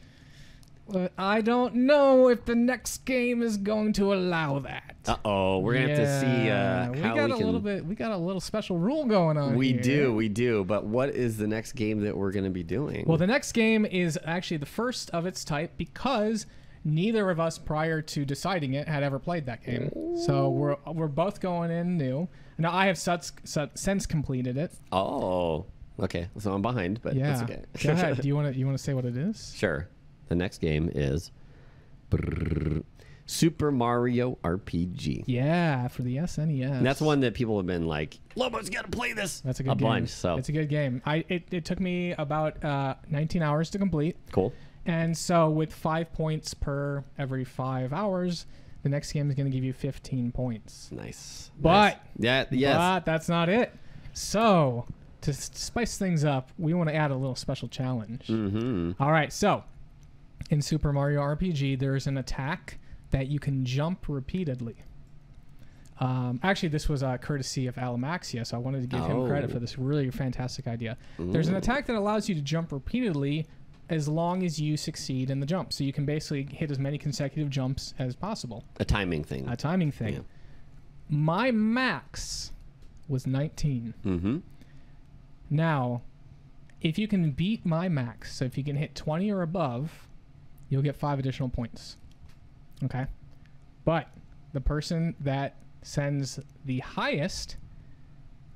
I don't know if the next game is going to allow that. Uh oh, we're gonna have to see Yeah, uh, we got we a can. little bit. We got a little special rule going on. we here. do, we do. But what is the next game that we're gonna be doing? Well, the next game is actually the first of its type because neither of us, prior to deciding it, had ever played that game. So we're we're both going in new. Now I have such, such, since completed it. oh, okay. So I'm behind, but Yeah. that's okay. Go ahead. (laughs) Do you want to you want to say what it is? Sure. The next game is brrr, Super Mario RPG. Yeah, for the SNES. And that's one that people have been like, Lobo's got to play this. That's a good a game. bunch. So it's a good game. I it, it took me about uh, 19 hours to complete, cool. and so with five points per every five hours, the next game is going to give you 15 points. Nice. But- Nice. yeah, yes. But that's not it. So, to spice things up, we want to add a little special challenge. mm-hmm. All right, so in Super Mario RPG, there's an attack that you can jump repeatedly. Um, actually, this was uh, courtesy of Alamaxia, so I wanted to give him credit Oh. for this really fantastic idea. There's an attack that allows you to jump repeatedly as long as you succeed in the jump. So you can basically hit as many consecutive jumps as possible. A timing thing. A timing thing. Yeah. My max was 19. mm-hmm. Now, if you can beat my max, so if you can hit 20 or above, you'll get five additional points. Okay? But the person that sends the highest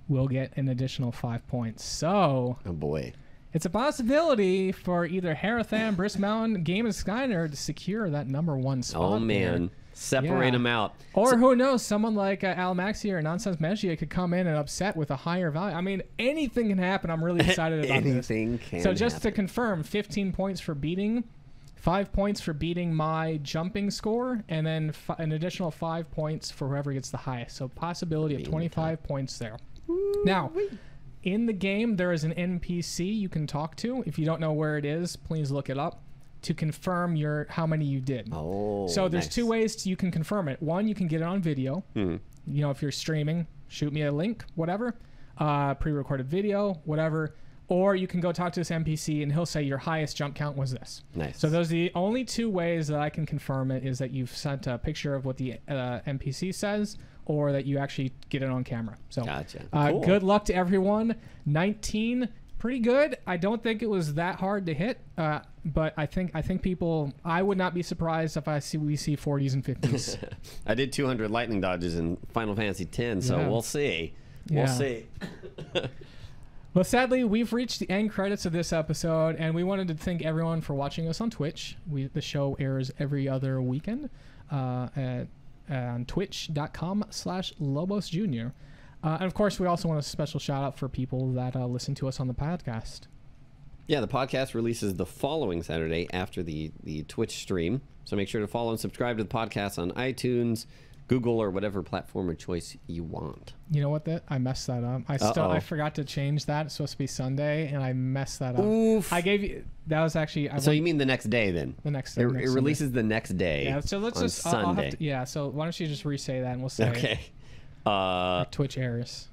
will get an additional five points. So Oh boy. it's a possibility for either Harathan, Brisk Mountain, Game of Skyner to secure that number one spot. Oh there. man. Separate Yeah. them out. Or who knows, someone like uh, Al Maxi or Nonsense Megia could come in and upset with a higher value. I mean, anything can happen. I'm really (laughs) excited about this. Anything can So just to confirm, 15 points for beating, five points for beating my jumping score, and then fi- an additional five points for whoever gets the highest. So possibility of Being 25 points there. Now, in the game, there is an NPC you can talk to. If you don't know where it is, please look it up to confirm your how many you did. Oh. So there's nice. two ways to, you can confirm it. One, you can get it on video. Hmm. You know, if you're streaming, shoot me a link, whatever, uh, pre-recorded video, whatever. Or you can go talk to this NPC and he'll say your highest jump count was this. Nice. So those are the only two ways that I can confirm it is that you've sent a picture of what the uh, NPC says, or that you actually get it on camera. So Gotcha. uh, Cool. good luck to everyone. 19, pretty good. I don't think it was that hard to hit, uh, but I think I think people. I would not be surprised if I see we see 40s and 50s. (laughs) I did 200 lightning dodges in Final Fantasy X, so Yeah. we'll see. We'll see. (laughs) well, sadly, we've reached the end credits of this episode, and we wanted to thank everyone for watching us on Twitch. We the show airs every other weekend uh, at on twitch.com slash lobos junior uh, and of course we also want a special shout out for people that uh, listen to us on the podcast Yeah, the podcast releases the following Saturday after the, the Twitch stream. So make sure to follow and subscribe to the podcast on iTunes, Google, or whatever platform of choice you want. You know what? That I messed that up. I still. I forgot to change that. It's supposed to be Sunday, and I messed that up. Oof. I gave you that was actually I so went you mean the next day then? the next. It, next it Sunday. releases the next day. Yeah. So let's just I'll- I'll Sunday. to- yeah. So why don't you just re-say that and we'll say okay. (laughs) Uh, Twitch airs.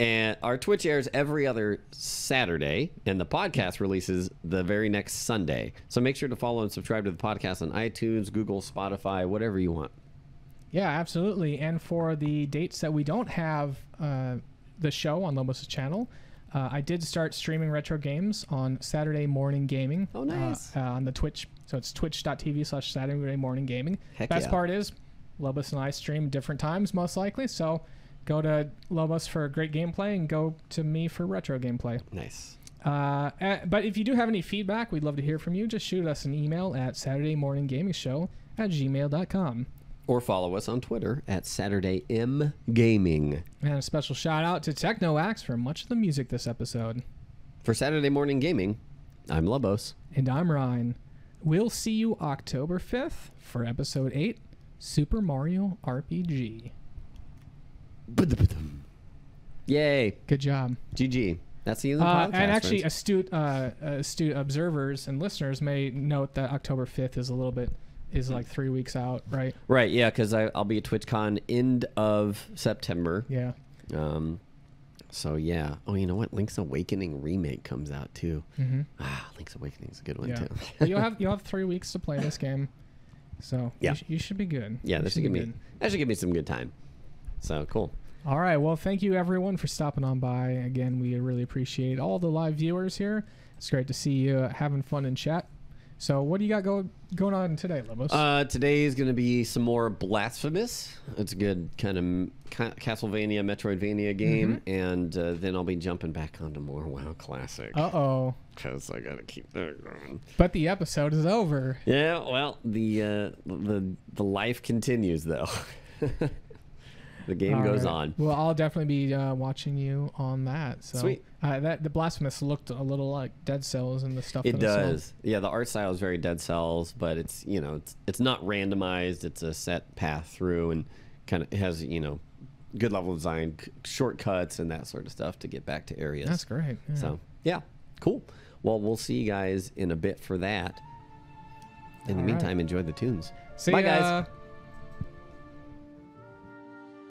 and our Twitch airs every other Saturday, and the podcast releases the very next Sunday. So make sure to follow and subscribe to the podcast on iTunes, Google, Spotify, whatever you want. Yeah, absolutely. And for the dates that we don't have uh, the show on Lobos' channel, uh, I did start streaming retro games on Saturday morning gaming. Oh, nice. Uh, uh, on the Twitch. So it's twitch.tv slash Saturday morning gaming. Heck Best yeah. part is Lobos and I stream different times, most likely. So go to Lobos for great gameplay and go to me for retro gameplay. Nice. Uh, but if you do have any feedback, we'd love to hear from you. Just shoot us an email at Saturday morning gaming show at gmail.com. Or follow us on Twitter at Saturday M Gaming. And a special shout out to Technoax for much of the music this episode. For Saturday Morning Gaming, I'm Lobos. And I'm Ryan. We'll see you October 5th for episode 8 Super Mario RPG. Yay. Good job. GG. That's the end of the Uh, podcast. and actually, friends. astute, uh, astute observers and listeners may note that October 5th is a little bit, is like three weeks out, right? right, yeah, because I'll be at TwitchCon end of September. Yeah. Um, so yeah. Oh, you know what? Link's Awakening remake comes out too. hmm Ah, Link's Awakening's a good one Yeah. too. You'll have (laughs) you'll have three weeks to play this game, so Yeah. you, sh- you should be good. yeah, You this should give me that should give me some good time. So cool. All right. Well, thank you everyone for stopping on by. Again, we really appreciate all the live viewers here. It's great to see you having fun in chat. So, what do you got go, going on today, Lobos? Uh, today is going to be some more Blasphemous. It's a good kind of ca- Castlevania, Metroidvania game, and uh, then I'll be jumping back onto more WoW Classic uh oh. because I got to keep that going. But the episode is over. Yeah, well, the uh, the the life continues though. (laughs) the game All goes right. on. Well, I'll definitely be uh, watching you on that. So, Sweet. Uh, that the blasphemous looked a little like Dead Cells and the stuff. It that I saw. does. Yeah, the art style is very Dead Cells, but it's you know it's it's not randomized. It's a set path through and kind of has you know good level design, shortcuts, and that sort of stuff to get back to areas. That's great. yeah. So yeah, cool. Well, we'll see you guys in a bit for that. In the All right. meantime, enjoy the tunes. See Bye, ya. guys.